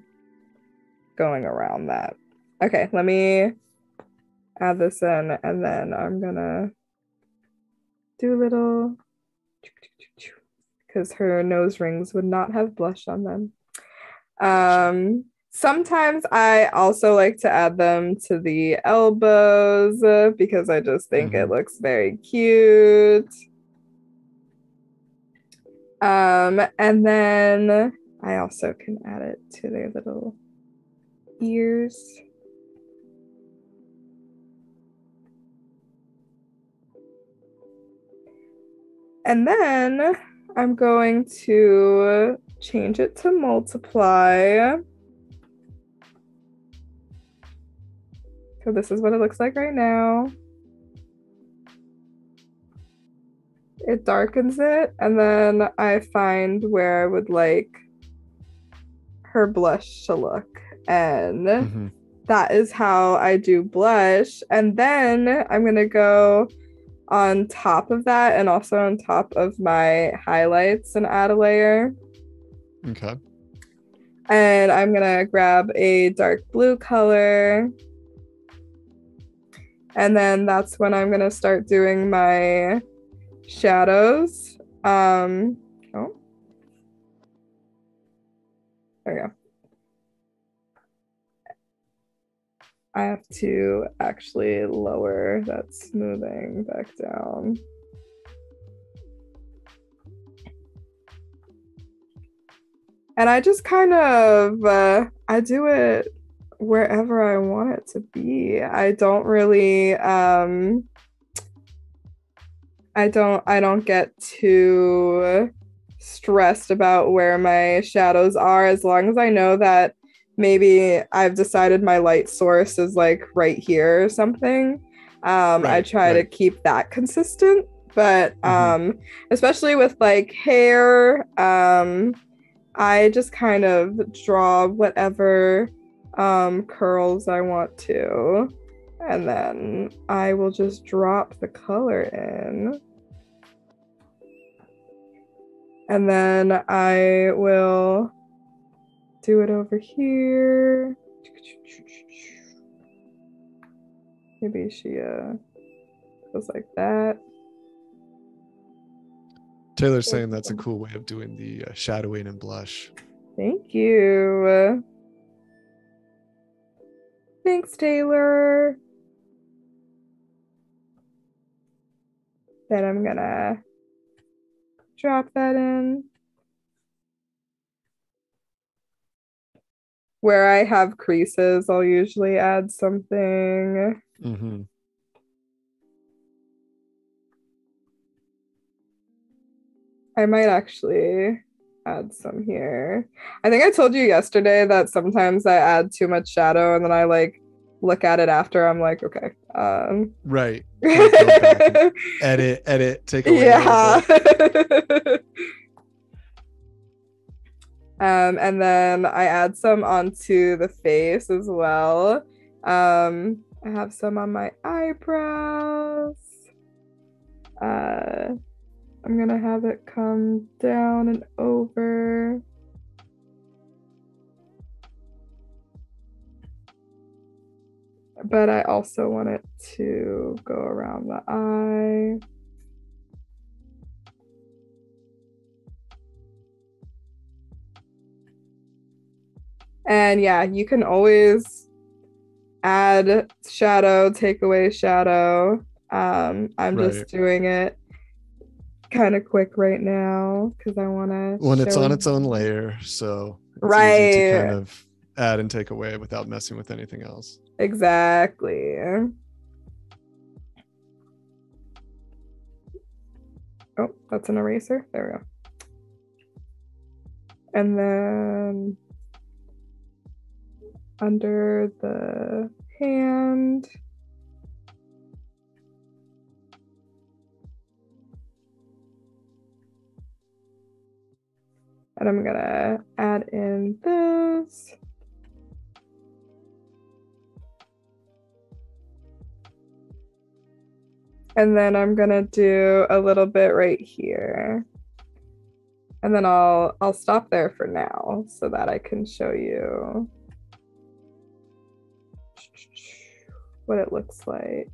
going around that. Okay, let me add this in and then I'm gonna do little because her nose rings would not have blush on them. Um sometimes I also like to add them to the elbows uh, because I just think Mhm. it looks very cute. Um, and then I also can add it to their little ears. And then I'm going to change it to multiply. So this is what it looks like right now. It darkens it, and then I find where I would like her blush to look. And Mhm. that is how I do blush. And then I'm gonna go on top of that and also on top of my highlights and add a layer. Okay. And I'm gonna grab a dark blue color. And then that's when I'm gonna start doing my shadows. Um, oh, there we go. I have to actually lower that smoothing back down. And I just kind of uh, I do it wherever I want it to be. I don't really um I don't I don't get too stressed about where my shadows are as long as I know that maybe I've decided my light source is like right here or something. Um I Right, try to keep that consistent, but Mhm. um especially with like hair um I just kind of draw whatever um curls I want to and then I will just drop the color in. And then I will do it over here. Maybe she uh goes like that. Taylor's saying that's a cool way of doing the uh, shadowing and blush. Thank you. Thanks, Taylor. Then I'm gonna drop that in. Where I have creases, I'll usually add something. Mm-hmm. I might actually add some here. I think I told you yesterday that sometimes I add too much shadow and then I like look at it after. I'm like, okay. Um Right. Like, go back and edit, edit, take away. yeah. um, and then I add some onto the face as well. Um, I have some on my eyebrows. Uh, I'm gonna have it come down and over. But I also want it to go around the eye. And yeah, you can always add shadow, take away shadow. Um, I'm Right. just doing it kind of quick right now because I want to. When it's on its own layer, so it's easy to Right. kind of add and take away without messing with anything else. Exactly. Oh, that's an eraser. There we go. And then under the hand. And I'm gonna add in this. And then I'm gonna do a little bit right here. And then I'll I'll stop there for now so that I can show you what it looks like.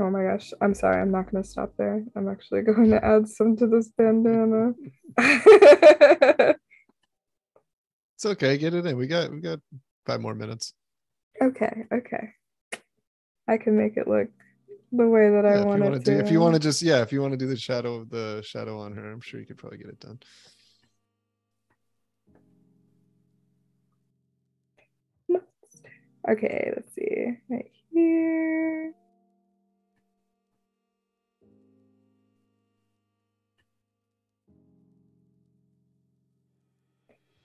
Oh my gosh, I'm sorry, I'm not gonna stop there. I'm actually going to add some to this bandana. It's okay. Get it in. We got we got five more minutes. okay, okay. I can make it look the way that Yeah, I want it to to. do if you want to just yeah, if you want to do the shadow of the shadow on her, I'm sure you could probably get it done. Okay, let's see. Right here.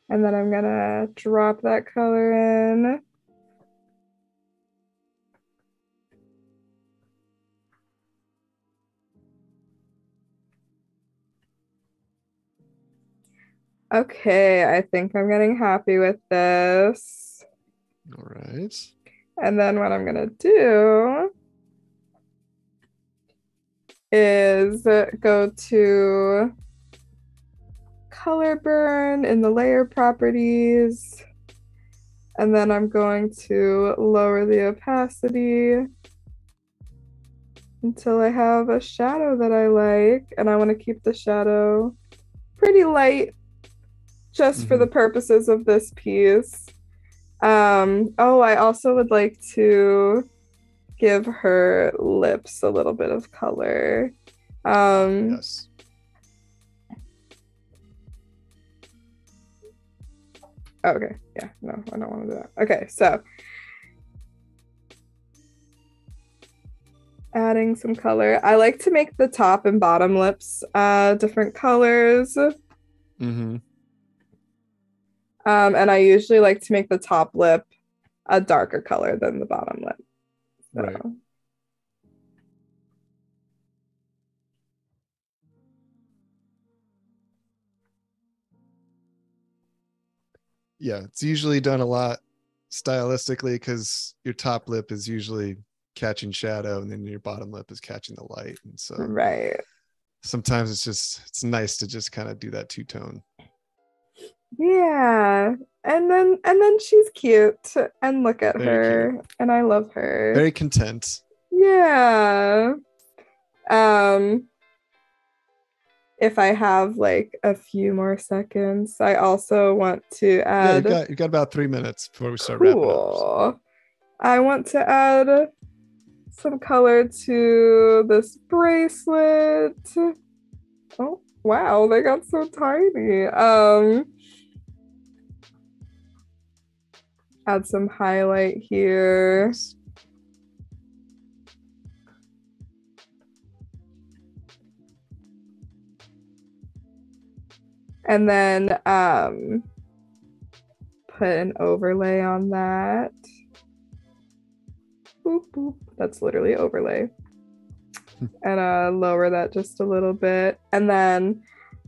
And then I'm gonna drop that color in. Okay, I think I'm getting happy with this. All right. And then what I'm gonna do is go to color burn in the layer properties. And then I'm going to lower the opacity until I have a shadow that I like. And I want to keep the shadow pretty light just for Mhm. the purposes of this piece. Um, oh, I also would like to give her lips a little bit of color. Um, Yes. oh, okay, yeah, no, I don't want to do that. Okay, so adding some color. I like to make the top and bottom lips uh, different colors. Mm-hmm. Um, and I usually like to make the top lip a darker color than the bottom lip. So- Right. Yeah, it's usually done a lot stylistically because your top lip is usually catching shadow and then your bottom lip is catching the light. And so Right. sometimes it's just it's nice to just kind of do that two-tone. Yeah. And then and then she's cute and look at Very her and I love her. Very content. Yeah. Um if I have like a few more seconds, I also want to Yeah, add you've got you've got about three minutes before we start wrapping up. cool. I want to add some color to this bracelet. Oh, wow, they got so tiny. Um add some highlight here. And then um put an overlay on that boop, boop. that's literally overlay and uh lower that just a little bit and then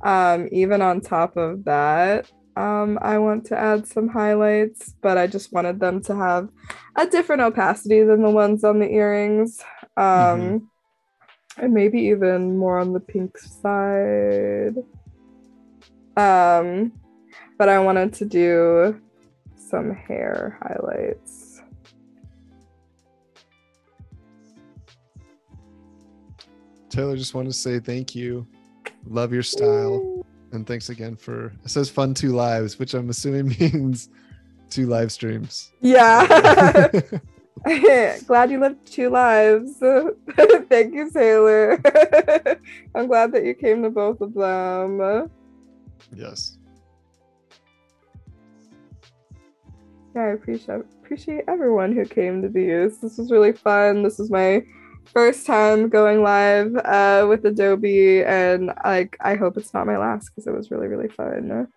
um even on top of that um i want to add some highlights but i just wanted them to have a different opacity than the ones on the earrings um Mhm. and maybe even more on the pink side um, but I wanted to do some hair highlights. Taylor just wanted to say thank you. Love your style. And thanks again for it says fun two lives, which I'm assuming means two live streams. Yeah. glad you lived two lives. Thank you, Taylor. I'm glad that you came to both of them. yes. Yeah, I appreciate appreciate everyone who came to these. This was really fun. This is my first time going live uh, with Adobe, and like I hope it's not my last because it was really really fun.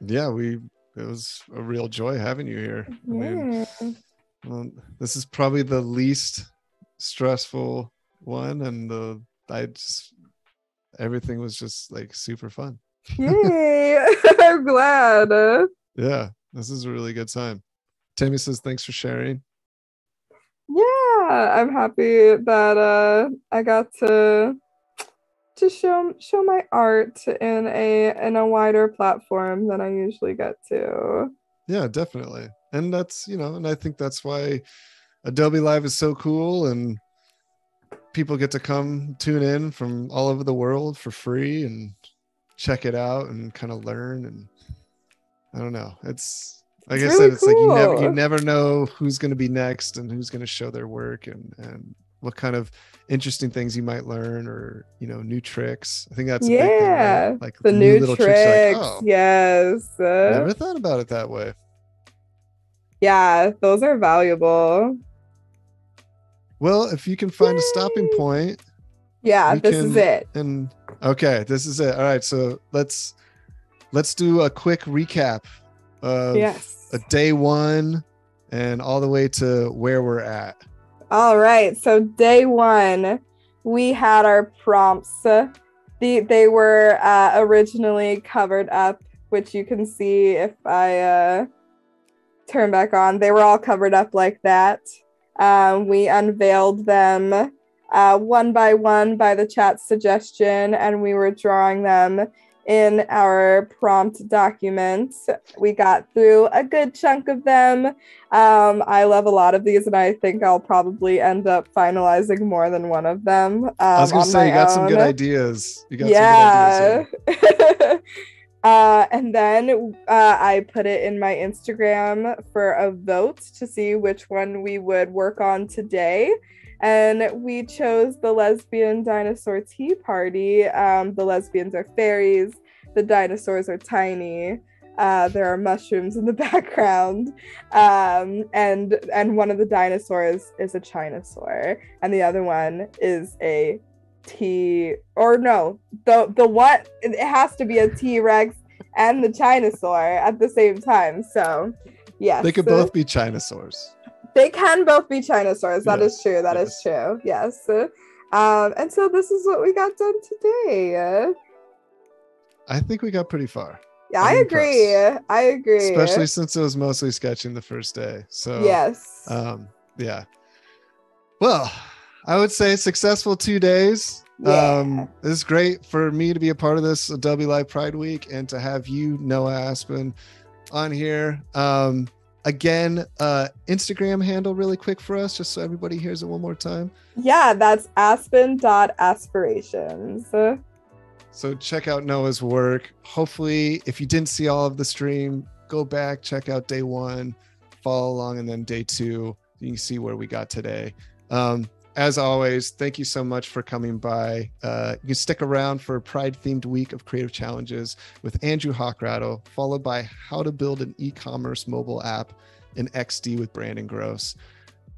Yeah, we it was a real joy having you here. I mean, well, this is probably the least stressful one and the I just everything was just like super fun. Yay! I'm glad. Yeah. This is a really good time. Tammy says, thanks for sharing. Yeah, I'm happy that uh, I got to to show show my art in a in a wider platform than I usually get to. Yeah, definitely. And that's, you know, and I think that's why Adobe Live is so cool and people get to come tune in from all over the world for free and check it out and kind of learn and I don't know. It's like it's I said, it's cool. like you never you never know who's going to be next and who's going to show their work and and what kind of interesting things you might learn or you know new tricks. I think that's yeah thing, right? like the new, new tricks, tricks like, oh, yes uh never thought about it that way. Yeah those are valuable. Well if you can find Yay. a stopping point yeah this can, is it. and okay this is it. All right so let's let's do a quick recap of yes. a day one and all the way to where we're at all right. So day one, we had our prompts. The, they were uh, originally covered up, which you can see if I uh, turn back on. They were all covered up like that. Um, we unveiled them uh, one by one by the chat suggestion, and we were drawing them in our prompt documents. We got through a good chunk of them. Um, I love a lot of these, and I think I'll probably end up finalizing more than one of them. Um, I was gonna say you got own. some good ideas. You got yeah. some good ideas. uh, and then uh, I put it in my Instagram for a vote to see which one we would work on today and we chose the lesbian dinosaur tea party. Um, the lesbians are fairies, the dinosaurs are tiny. Uh, there are mushrooms in the background, um, and and one of the dinosaurs is a chainosaur, and the other one is a T or no, the the what it has to be a T Rex and the chainosaur at the same time. So, yeah, they could both be chainosaurs. They can both be Chainosaurs. That yes. is true. That is true. Yes. Um, and so this is what we got done today. I think we got pretty far. Yeah, I'm i agree. Impressed. I agree. Especially since it was mostly sketching the first day. So yes. Um, yeah. Well, I would say successful two days. Yeah. Um, it's great for me to be a part of this Adobe Live Pride Week and to have you, Noa Aspen, on here. Um, again uh instagram handle really quick for us just so everybody hears it one more time. Yeah that's aspen dot aspirations. So check out noa's work. Hopefully if you didn't see all of the stream go back check out day one follow along and then day two you can see where we got today. Um as always, thank you so much for coming by. Uh, you can stick around for a Pride themed week of creative challenges with Andrew Hochradel, followed by how to build an e commerce mobile app in XD with Brandon Gross.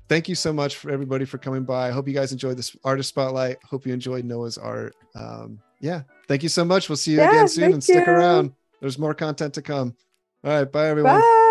Thank you so much for everybody for coming by. I hope you guys enjoyed this artist spotlight. Hope you enjoyed Noa's art. Um, yeah, thank you so much. We'll see you yeah, again soon and stick you. around. There's more content to come. All right, bye everyone. Bye.